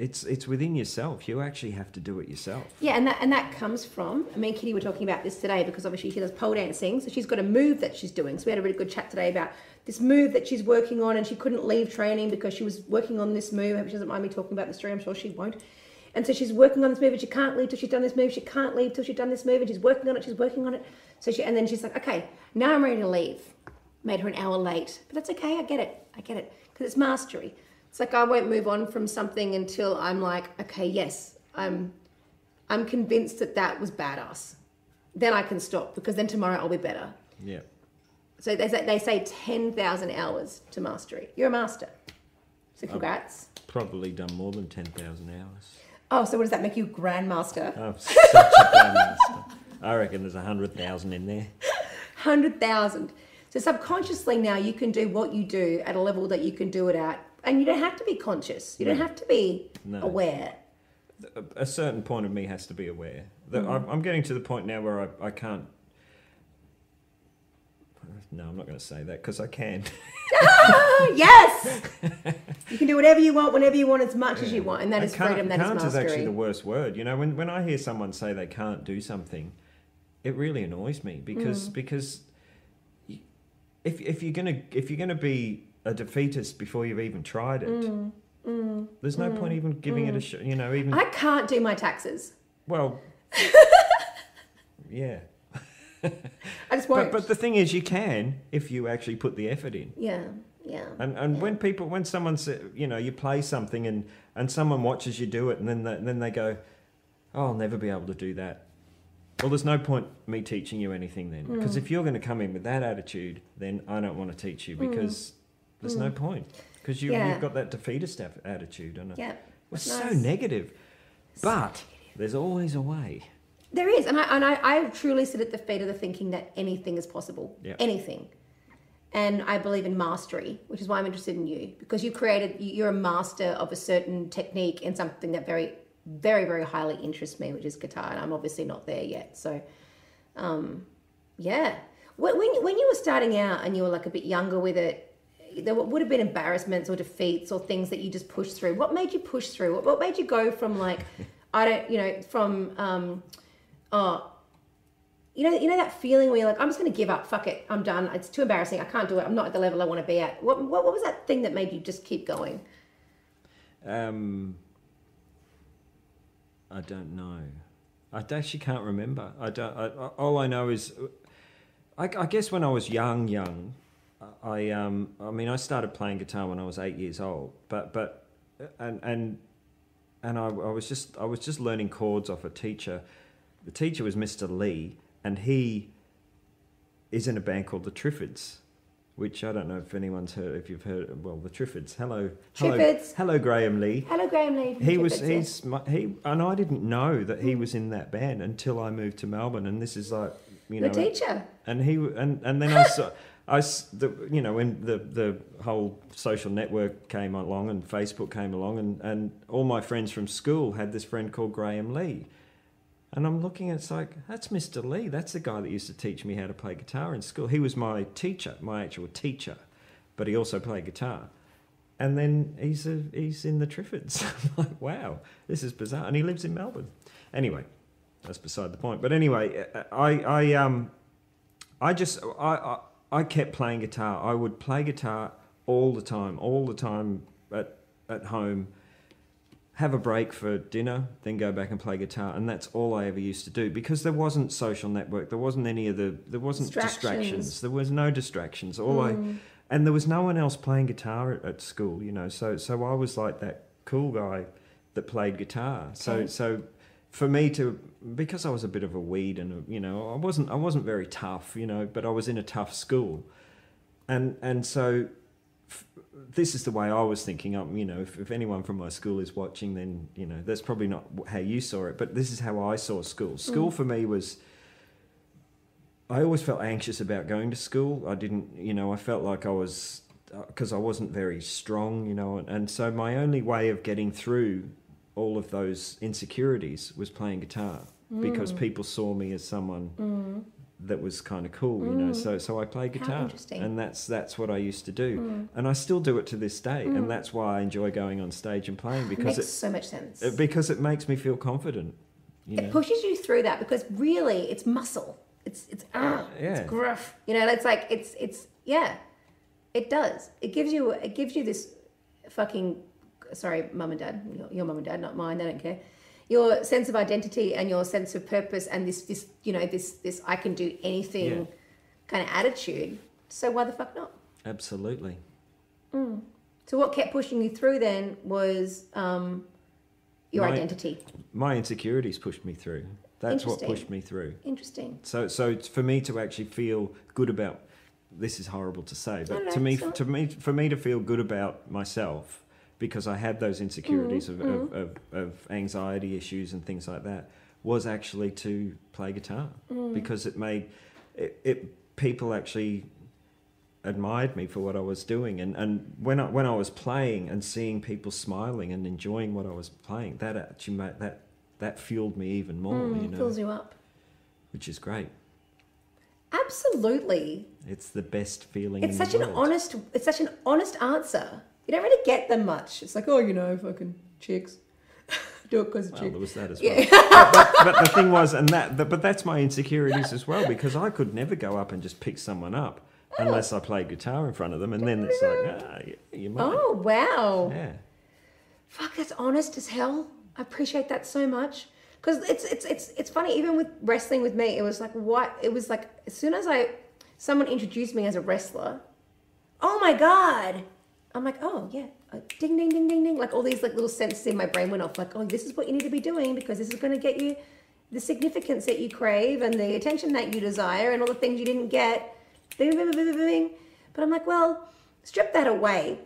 it's it's within yourself you actually have to do it yourself Yeah, and that and that comes from. I mean, Kitty were talking about this today because obviously she does pole dancing, so she's got a move that she's doing. So we had a really good chat today about this move that she's working on, and she couldn't leave training because she was working on this move. She doesn't mind me talking about the story. I'm sure she won't. And so she's working on this move, and she can't leave till she's done this move. She can't leave till she's done this move, and she's working on it. She's working on it. So she, and then she's like, okay, now I'm ready to leave. Made her an hour late, but that's okay. I get it. I get it because it's mastery. It's like I won't move on from something until I'm like, okay, yes, I'm I'm convinced that that was badass. Then I can stop because then tomorrow I'll be better. yeah So they say, they say 10,000 hours to mastery. You're a master. So congrats. probably done more than 10,000 hours Oh, so what does that make you grandmaster? Oh, i'm such a grandmaster i reckon there's 100,000 in there 100,000. So subconsciously now you can do what you do at a level that you can do it at. And you don't have to be conscious. You don't have to be No. aware. a, certain point of me has to be aware. Mm. I'm, getting to the point now where I, I can't. No, I'm not going to say that because I can. [LAUGHS] Yes! [LAUGHS] you can do whatever you want, whenever you want, as much as you want. And that is is can't- freedom, that is can't mastery. actually the worst word. You know, when, when I hear someone say they can't do something, it really annoys me because Mm. because if if you're gonna if you're gonna be a defeatist before you've even tried it, mm, mm, there's no point mm, even giving it a sh- you know even Mm. I can't do my taxes. well. [LAUGHS] yeah, I just won't. but but the thing is, you can if you actually put the effort in. yeah, yeah. And and when people when someone sa you know you play something and and someone watches you do it and then they, then they go, oh, I'll never be able to do that. Well, there's no point me teaching you anything then because if you're going to come in with that attitude, then I don't want to teach you because there's no point because you Yeah. you've got that defeatist attitude and Yeah. we're It's so nice. negative. But there's always a way. There is, and I and I, I truly sit at the feet of the thinking that anything is possible. Yeah. Anything. And I believe in mastery, which is why I'm interested in you because you created. you- You're a master of a certain technique and something that very, very, very highly interests me, which is guitar. And I'm obviously not there yet. So, um, yeah. When when when you were starting out and you were like a bit younger with it, there would have been embarrassments or defeats or things that you just pushed through. What made you push through? What, what made you go from like, [LAUGHS] I don't, you know, from, um, oh, you know, you know that feeling where you're like, I'm just going to give up. Fuck it, I'm done. It's too embarrassing. I can't do it. I'm not at the level I want to be at. What, what, what was that thing that made you just keep going? Um, I don't know. I actually can't remember. I don't. I, I- all I know is, I, I guess when I was young, young, I um, I mean, I started playing guitar when I was eight years old. But but, and and and I, I was just I was just learning chords off a teacher. The teacher was Mr. Lee, and he is in a band called the Triffids. Which I don't know if anyone's heard. If you've heard, well, the Triffids. Hello, hello, Triffids. hello, Graham Lee Hello, Graham Lee. he was Triffids, yeah. he's my, he and I didn't know that he was in that band until I moved to Melbourne and this is like you know. the teacher. and he and and then I saw I the you know when the the whole social network came along and Facebook came along and and all my friends from school had this friend called Graham Lee and I'm looking at it's like that's Mr. Lee that's the guy that used to teach me how to play guitar in school he was my teacher my actual teacher but he also played guitar. And then he's a, he's in the Triffids. [LAUGHS] I'm like, wow, this is bizarre. And he lives in Melbourne. Anyway, that's beside the point. But anyway, I I um I just I, I I kept playing guitar. I would play guitar all the time, all the time at at home. Have a break for dinner, then go back and play guitar, and that's all I ever used to do because there wasn't social network, there wasn't any of the, there wasn't Distractions. distractions, there was no distractions. All I, mm. and there was no one else playing guitar at, at school, you know. So so I was like that cool guy that played guitar. So Okay. so for me to because I was a bit of a weed and you know I wasn't I wasn't very tough, you know, but I was in a tough school, and and so f- this is the way I was thinking. Um, you know, if, if anyone from my school is watching, then you know that's probably not how you saw it, but this is how I saw school. School for me was. I always felt anxious about going to school. I didn't, you know, I felt like I was because I wasn't very strong, you know, and, and so my only way of getting through all of those insecurities was playing guitar because mm. people saw me as someone mm. that was kind of cool, you know. Mm. So so I played How guitar, and that's that's what I used to do, and I still do it to this day, and that's why I enjoy going on stage and playing because it makes it, so much sense. it because it makes me feel confident, you know. it pushes you through that because really it's muscle. It's it's ah, Yeah. it's gruff. You know, it's like it's it's yeah, it does. It gives you it gives you this fucking sorry, mum and dad, your, your mum and dad, not mine. They don't care. Your sense of identity and your sense of purpose and this this you know this this I can do anything Yeah. kind of attitude. So why the fuck not? Absolutely. So what kept pushing you through then was um, your My- identity. My insecurities pushed me through. That's what pushed me through. Interesting. So, so for me to actually feel good about this is horrible to say, but to me, not. to me, for me to feel good about myself because I had those insecurities Mm, of, of, of, of anxiety issues and things like that was actually to play guitar Mm. because it made it, it people actually admired me for what I was doing and, and when I when I was playing and seeing people smiling and enjoying what I was playing that actually made that that fueled me even more Mm, you know fills you up. which is great Absolutely. It's the best feeling. It's such an honest. It's such an honest answer. You don't really get them much. It's like, oh, you know, fucking chicks. [LAUGHS] Do it because of Well, chicks. there was that as Yeah. well. but, but, but the thing was, and that, but that's my insecurities as well because I could never go up and just pick someone up unless I played guitar in front of them, and then it's like, ah, you, you might. Oh wow! Yeah. Fuck, that's honest as hell. I appreciate that so much because it's it's it's it's funny. Even with wrestling with me, it was like what it was like. As soon as I someone introduced me as a wrestler, oh my god! I'm like, oh yeah, uh, ding ding ding ding ding. Like all these like little senses in my brain went off. Like, oh, this is what you need to be doing because this is going to get you the significance that you crave and the attention that you desire and all the things you didn't get. But I'm like, well, strip that away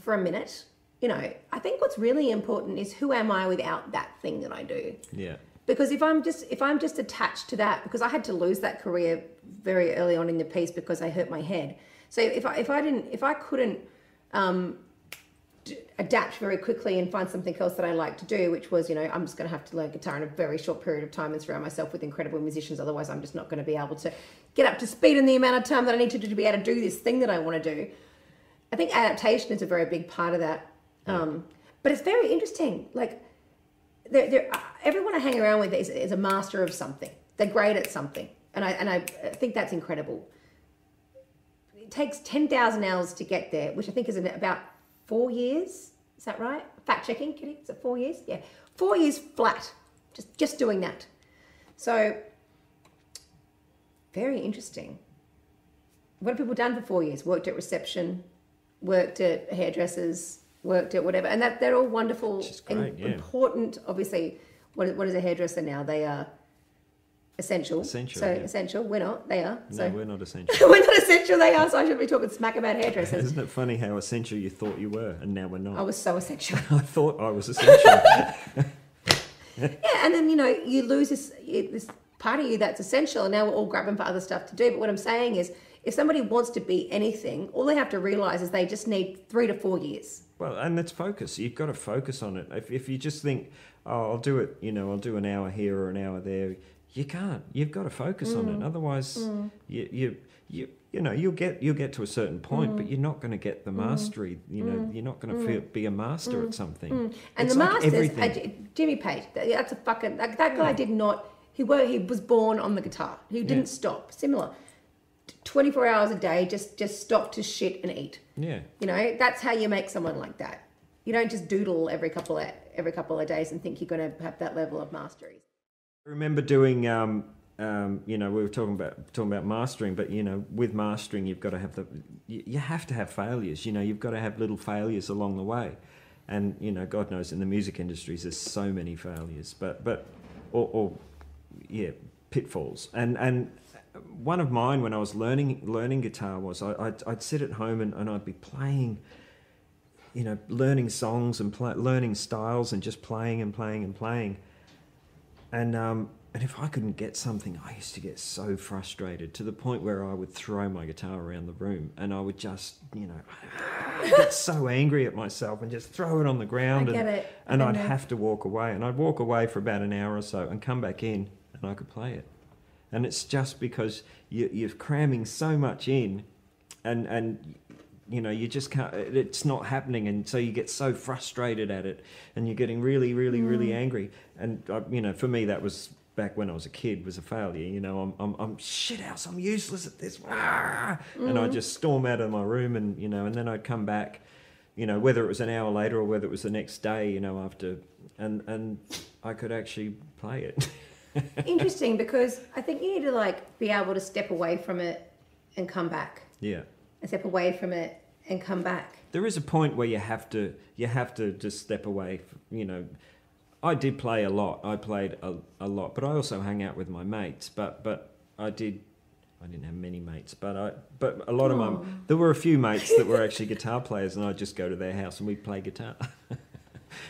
for a minute. You know, I think what's really important is who am I without that thing that I do? Yeah. Because if I'm just if I'm just attached to that, because I had to lose that career very early on in the piece because I hurt my head. So if I if I didn't if I couldn't um, adapt very quickly and find something else that I like to do, which was you know I'm just going to have to learn guitar in a very short period of time and surround myself with incredible musicians. Otherwise, I'm just not going to be able to get up to speed in the amount of time that I need to do to be able to do this thing that I want to do. I think adaptation is a very big part of that. Um, but it's very interesting. Like, they're, they're, uh, everyone I hang around with is, is a master of something. They're great at something. And I, and I think that's incredible. Takes 10,000 hours to get there, which I think is in about four years. Is that right? Fact checking, Kitty? Is it four years? Yeah. Four years flat. Just, just doing that. So, very interesting. What have people done for four years? Worked at reception, worked at hairdressers, worked at whatever, and that they're all wonderful, great, and yeah. important. Obviously, what is, what is a hairdresser now? They are essential. Essential, So yeah. essential. We're not. They are. No, So we're not [LAUGHS] essential. we're not essential. They are. So I shouldn't be talking smack about hairdressers. Isn't it funny how essential you thought you were, and now we're not? I was so essential. [LAUGHS] I thought I was essential. [LAUGHS] Yeah, and then you know you lose this this part of you that's essential, and now we're all grabbing for other stuff to do. But what I'm saying is, if somebody wants to be anything, all they have to realize is they just need three to four years. Well, and that's focus. You've got to focus on it. If, if you just think, oh, I'll do it, you know, I'll do an hour here or an hour there, you can't. You've got to focus on Mm. it. Otherwise, you, you you you know you'll get you'll get to a certain point, Mm. but you're not going to get the mastery. You know, you're not going to feel be a master at something. Mm. And It's the like Masters, everything. uh, Jimmy Page, that- that's a fucking like, that guy did not. He were he was born on the guitar. He didn't Yeah. stop. Similar, twenty four hours a day, just just stop to shit and eat. Yeah. You know, that's how you make someone like that. You don't just doodle every couple of every couple of days and think you're going to have that level of mastery. I remember doing, um, um, you know, we were talking about talking about mastering, but you know, with mastering, you've got to have the, you, you have to have failures. You know, you've got to have little failures along the way, and you know, God knows in the music industries there's so many failures, but but or, or yeah, pitfalls. And and one of mine when I was learning learning guitar was I, I'd, I'd sit at home and, and I'd be playing you know, learning songs and learning styles and just playing and playing and playing. And um, and if I couldn't get something, I used to get so frustrated to the point where I would throw my guitar around the room and I would just, you know, get so angry at myself and just throw it on the ground. I get and, it. And I'd have to walk away. And I'd walk away for about an hour or so and come back in and I could play it. And it's just because you, you're cramming so much in and, and you know you just can't it's not happening and so you get so frustrated at it and you're getting really really really mm. angry and I, you know for me that was back when I was a kid was a failure you know I'm, I'm, I'm shit house I'm useless at this Ah! and I just storm out of my room and you know and then I'd come back you know whether it was an hour later or whether it was the next day you know after and and I could actually play it [LAUGHS] Interesting because I think you need to like be able to step away from it and come back, yeah and step away from it and come back. there is a point where you have to you have to just step away you know i did play a lot. I played a, a lot but i also hung out with my mates. But but i did i didn't have many mates but i but a lot of my there were a few mates that were actually [LAUGHS] guitar players and i'd just go to their house and we'd play guitar. [LAUGHS]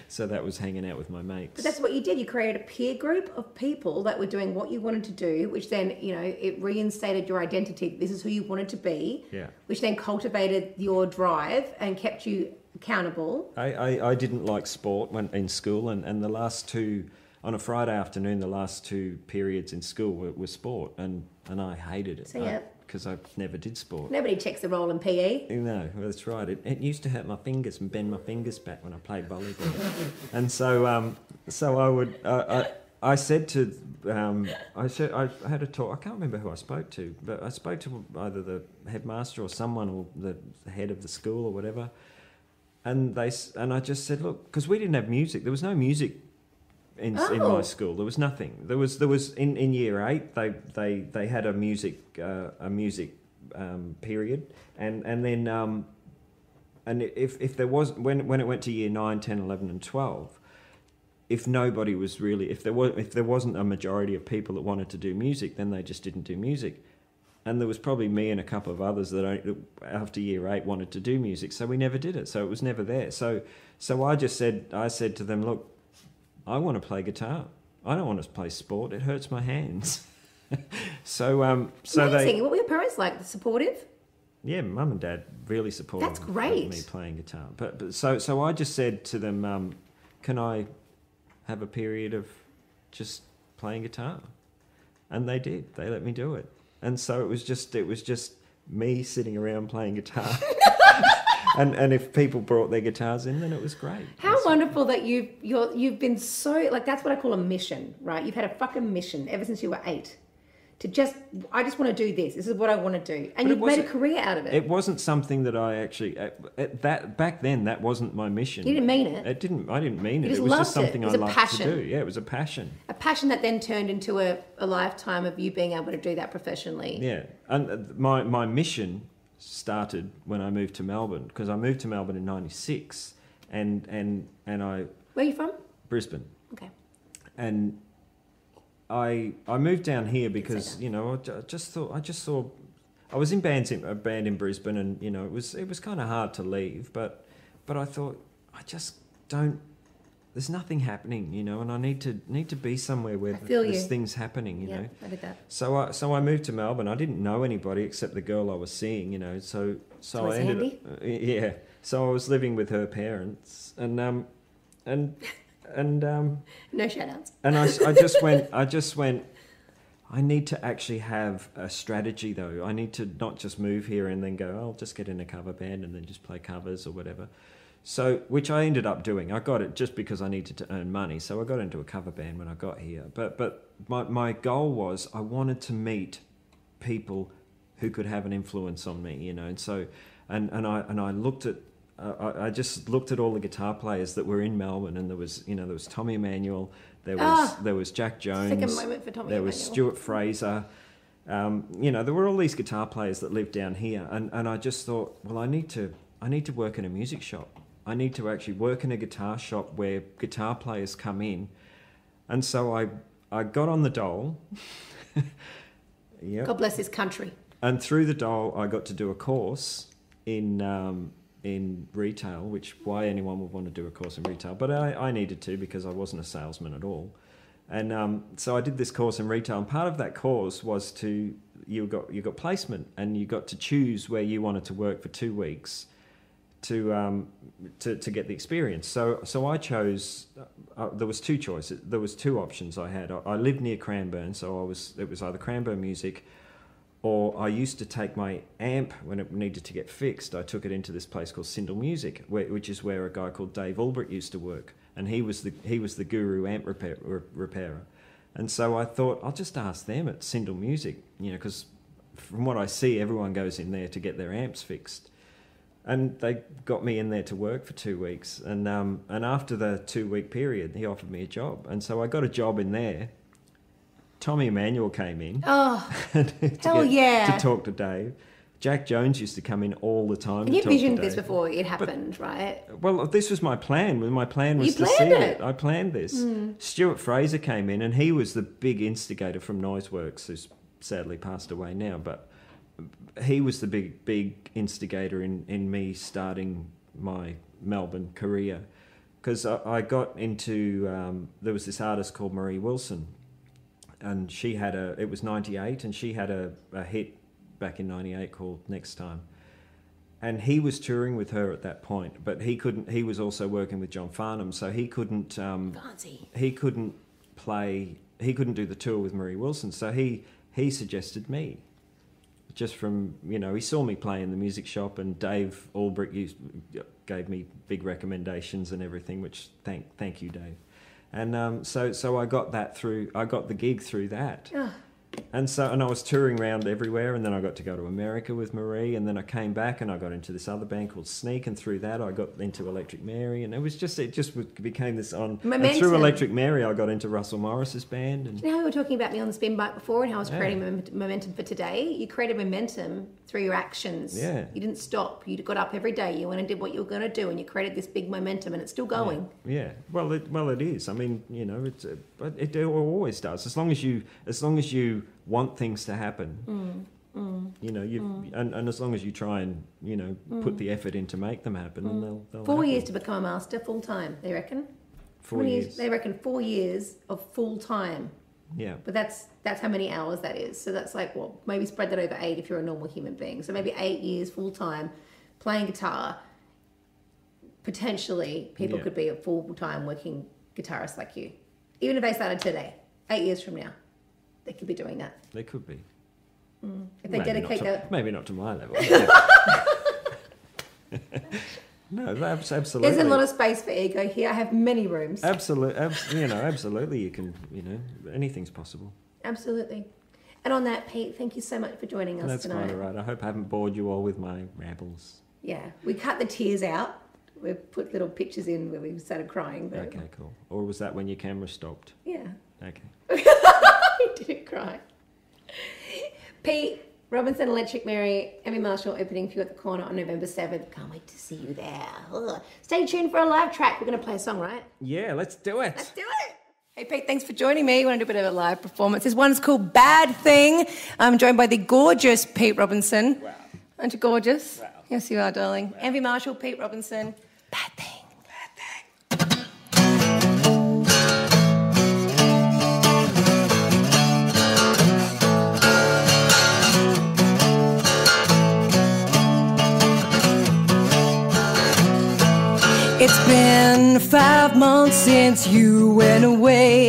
So that was hanging out with my mates. But that's what you did. You created a peer group of people that were doing what you wanted to do, which then, you know, it reinstated your identity. This is who you wanted to be, yeah. which then cultivated your drive and kept you accountable. I, I, I didn't like sport when in school, and, and the last two on a Friday afternoon, the last two periods in school were, were sport, and, and I hated it So, yeah. because I, never did sport. Nobody checks the roll in PE. No, that's right. It, it used to hurt my fingers and bend my fingers back when I played volleyball, [LAUGHS] and so um, so I would uh, I, I said to um, I said I had a talk. I can't remember who I spoke to, but I spoke to either the headmaster or someone or the head of the school or whatever, and they and I just said, look, because we didn't have music. There was no music in, in Oh. my school. There was nothing. There was there was in, in year eight. They they they had a music uh, a music um, period, and and then um, and if if there was when when it went to year 9, 10, 11 and twelve. If nobody was really, if there was, if there wasn't a majority of people that wanted to do music, then they just didn't do music and there was probably me and a couple of others that I, after year eight wanted to do music, so we never did it. So it was never there. So so I just said I said to them, look, I want to play guitar. I don't want to play sport. It hurts my hands. [LAUGHS] so um so Amazing. they what were your parents like? Supportive? yeah, mum and dad really supportive. That's great. me playing guitar. But, but so so I just said to them, um, can I have a period of just playing guitar? And they did. They let me do it. And so it was just it was just me sitting around playing guitar. [LAUGHS] [LAUGHS] and and if people brought their guitars in, then it was great. How That's- wonderful that you've you're you've been so like that's what I call a mission, right? You've had a fucking mission ever since you were eight. To just I just want to do this. This is what I want to do. And you've made a career out of it. It wasn't something that I actually at, at that back then. That wasn't my mission. you didn't mean it. It didn't. I didn't mean it. It was just loved it. something It was I a liked passion. to do. Yeah, it was a passion. A passion that then turned into a, a lifetime of you being able to do that professionally. Yeah, and uh, my my mission started when I moved to Melbourne because I moved to Melbourne in '96, and and and I Where are you from? Brisbane, Okay. and I I moved down here because you know I just thought I just saw I was in bands in, a band in Brisbane and you know it was it was kind of hard to leave but but I thought I just don't there's nothing happening you know and I need to need to be somewhere where there's things happening you yeah, know. I did that. so I so I moved to Melbourne. I didn't know anybody except the girl I was seeing you know so so I ended handy. uh, yeah. So I was living with her parents and um and and um No shout outs. and I, I just went, [LAUGHS] I just went, I need to actually have a strategy though. I need to not just move here and then go, oh, I'll just get in a cover band and then just play covers or whatever. So, which I ended up doing. I got it just because I needed to earn money. So I got into a cover band when I got here. But but my my goal was I wanted to meet people who could have an influence on me, you know. And so, and and I and I looked at. I, I just looked at all the guitar players that were in Melbourne, and there was, you know, there was Tommy Emmanuel, there was Ah. there was Jack Jones, Take a moment for Tommy there was Stuart Fraser. Um, you know, there were all these guitar players that lived down here, and, and I just thought, well, I need to I need to work in a music shop. I need to actually work in a guitar shop where guitar players come in, and so I I got on the dole. [LAUGHS] yeah, God bless this country. and through the dole, I got to do a course in um, in retail, which why anyone would want to do a course in retail, but I, I needed to because I wasn't a salesman at all. And um, so I did this course in retail, and part of that course was to you got you got placement, and you got to choose where you wanted to work for two weeks to um, to to get the experience. So so I chose. Uh, there was two choices. There was two options I had. I, I lived near Cranbourne, so I was it was either Cranbourne Music, or I used to take my amp when it needed to get fixed. I took it into this place called Sindel Music, where, which is where a guy called Dave Ulbrich used to work, and he was the he was the guru amp repair, re- repairer. And so I thought I'll just ask them at Sindel Music, you know, because from what I see, everyone goes in there to get their amps fixed and they got me in there to work for two weeks. And um, and after the two week period, he offered me a job, and so I got a job in there. Tommy Emmanuel came in Oh, [LAUGHS] to, Hell get- yeah. to talk to Dave. Jack Jones used to come in all the time. and you envisioned this before it happened, right? Well, this was my plan. My plan was You to see it. it. I planned this. Stuart Fraser came in, and he was the big instigator from Noiseworks, who's sadly passed away now. But he was the big, big instigator in, in me starting my Melbourne career. Because I, I got into, um, there was this artist called Marie Wilson, and she had a, it was 98, and she had a, a hit back in 98 called Next Time and he was touring with her at that point, but he couldn't. He was also working with John Farnham, so he couldn't. Um, Fancy. he couldn't play. He couldn't do the tour with Marie Wilson, so he he suggested me. Just from you know, he saw me play in the music shop, and Dave Ulbrich used, gave me big recommendations and everything. Which thank thank you, Dave. And um, so so I got that through. I got the gig through that. Ah. And so, and I was touring around everywhere, and then I got to go to America with Marie, and then I came back and I got into this other band called Sneak, and through that I got into Electric Mary, and it was just it just became this on. And through Electric Mary, I got into Russell Morris's band, and You know how we were talking about me on the spin bike before and how I was Yeah. creating momentum for today? You created momentum through your actions. Yeah. You didn't stop. You got up every day. You went and did what you were going to do and you created this big momentum and it's still going. yeah, well, it well it is. I mean, you know, it's uh, but it always does. As long as you as long as you want things to happen, mm, mm. you know, you mm. and, and as long as you try and you know put the effort in to make them happen, and they'll, they'll Four happen. years to become a master full time, they reckon? Four many years. They reckon four years of full time. Yeah. But that's that's how many hours that is. So that's like well, maybe spread that over eight if you're a normal human being. So maybe eight years full time playing guitar. Potentially, people Yeah. could be a full time working guitarist like you, even if they started today. Eight years from now, they could be doing that They could be. Mm. if they maybe dedicate to, their. maybe not to my level. [LAUGHS] [LAUGHS] no, that's absolutely. There's a lot of space for ego here. I have many rooms. Absolutely, abs- you know, absolutely. You can, you know, anything's possible. Absolutely. And on that, Pete, thank you so much for joining us That's tonight. quite all right. I hope I haven't bored you all with my rambles. Yeah, we cut the tears out. We put little pictures in where we started crying. Okay, cool. Or was that when your camera stopped? Yeah, Okay. [LAUGHS] [LAUGHS] I didn't cry. Pete Robinson, Electric Mary, Envy Marshall opening for you at the corner on November 7th. Can't wait to see you there. Ugh. Stay tuned for a live track. We're going to play a song, right? Yeah, let's do it. Let's do it. Hey Pete, thanks for joining me. We want to do a bit of a live performance. This one's called Bad Thing. I'm joined by the gorgeous Pete Robinson. Wow. Aren't you gorgeous? Wow. Yes, you are, darling. Envy Marshall, Pete Robinson. Bad Thing. It's been five months since you went away.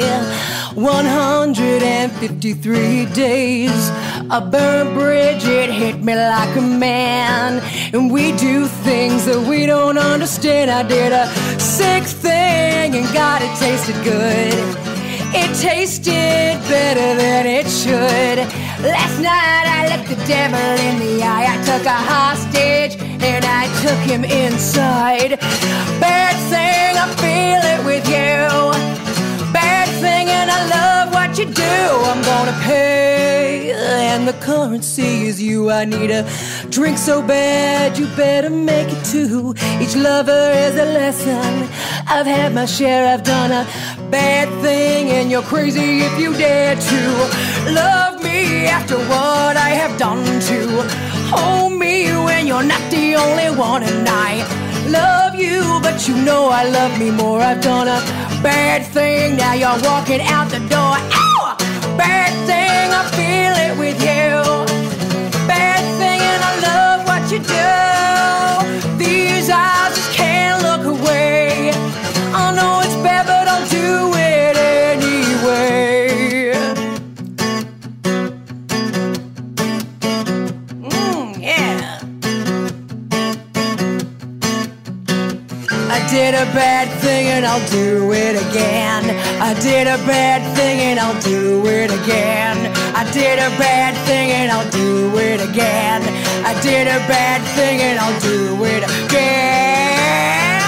153 days. A burnt bridge, it hit me like a man. And we do things that we don't understand. I did a sick thing and God, it tasted good. It tasted better than it should. Last night I looked the devil in the eye. I took a hostage and I took him inside. Bad thing, I feel it with you. Bad thing, and I love what you do. I'm gonna pay, and the currency is you. I need a drink so bad, you better make it two. Each lover is a lesson. I've had my share, I've done a bad thing, and you're crazy if you dare to love me after what I have done to hold me when you're not the only one, and I love you, but you know I love me more. I've done a bad thing, now you're walking out the door. Ow! Bad thing, I feel it with you. Bad thing, and I love what you do. These eyes did a bad thing and I'll do it again. I did a bad thing and I'll do it again. I did a bad thing and I'll do it again. I did a bad thing and I'll do it again.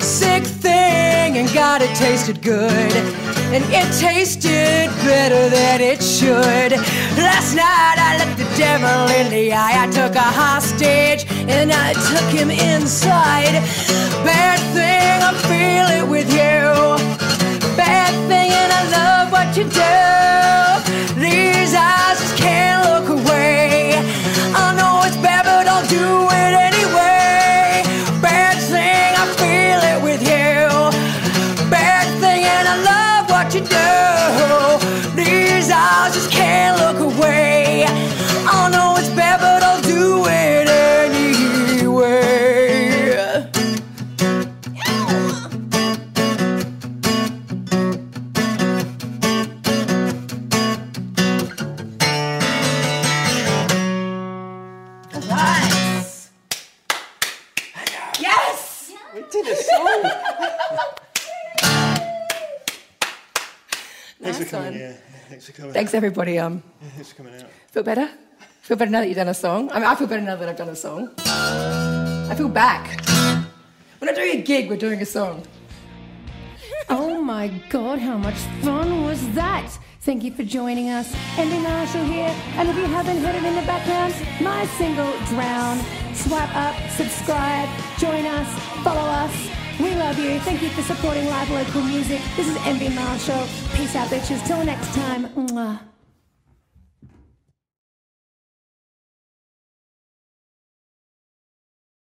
Sick thing and God, it tasted good. And it tasted better than it should. Last night I looked the devil in the eye. I took a hostage and I took him inside. Bad thing, I feel it with you. Bad thing, and I love what you do. These eyes just can't look away. I know it's bad, but I'll do it anyway. For coming. Thanks everybody. Um, [LAUGHS] Thanks for coming out. feel better? Feel better now that you've done a song? I mean, I feel better now that I've done a song. I feel back. We're not doing a gig, we're doing a song. [LAUGHS] Oh my god, how much fun was that? Thank you for joining us. Envy Marshall here. And if you haven't heard it in the background, my single Drown. Swipe up, subscribe, join us, follow us. We love you. Thank you for supporting live local music. This is Envy Marshall. Peace out, bitches. Till next time. Mwah.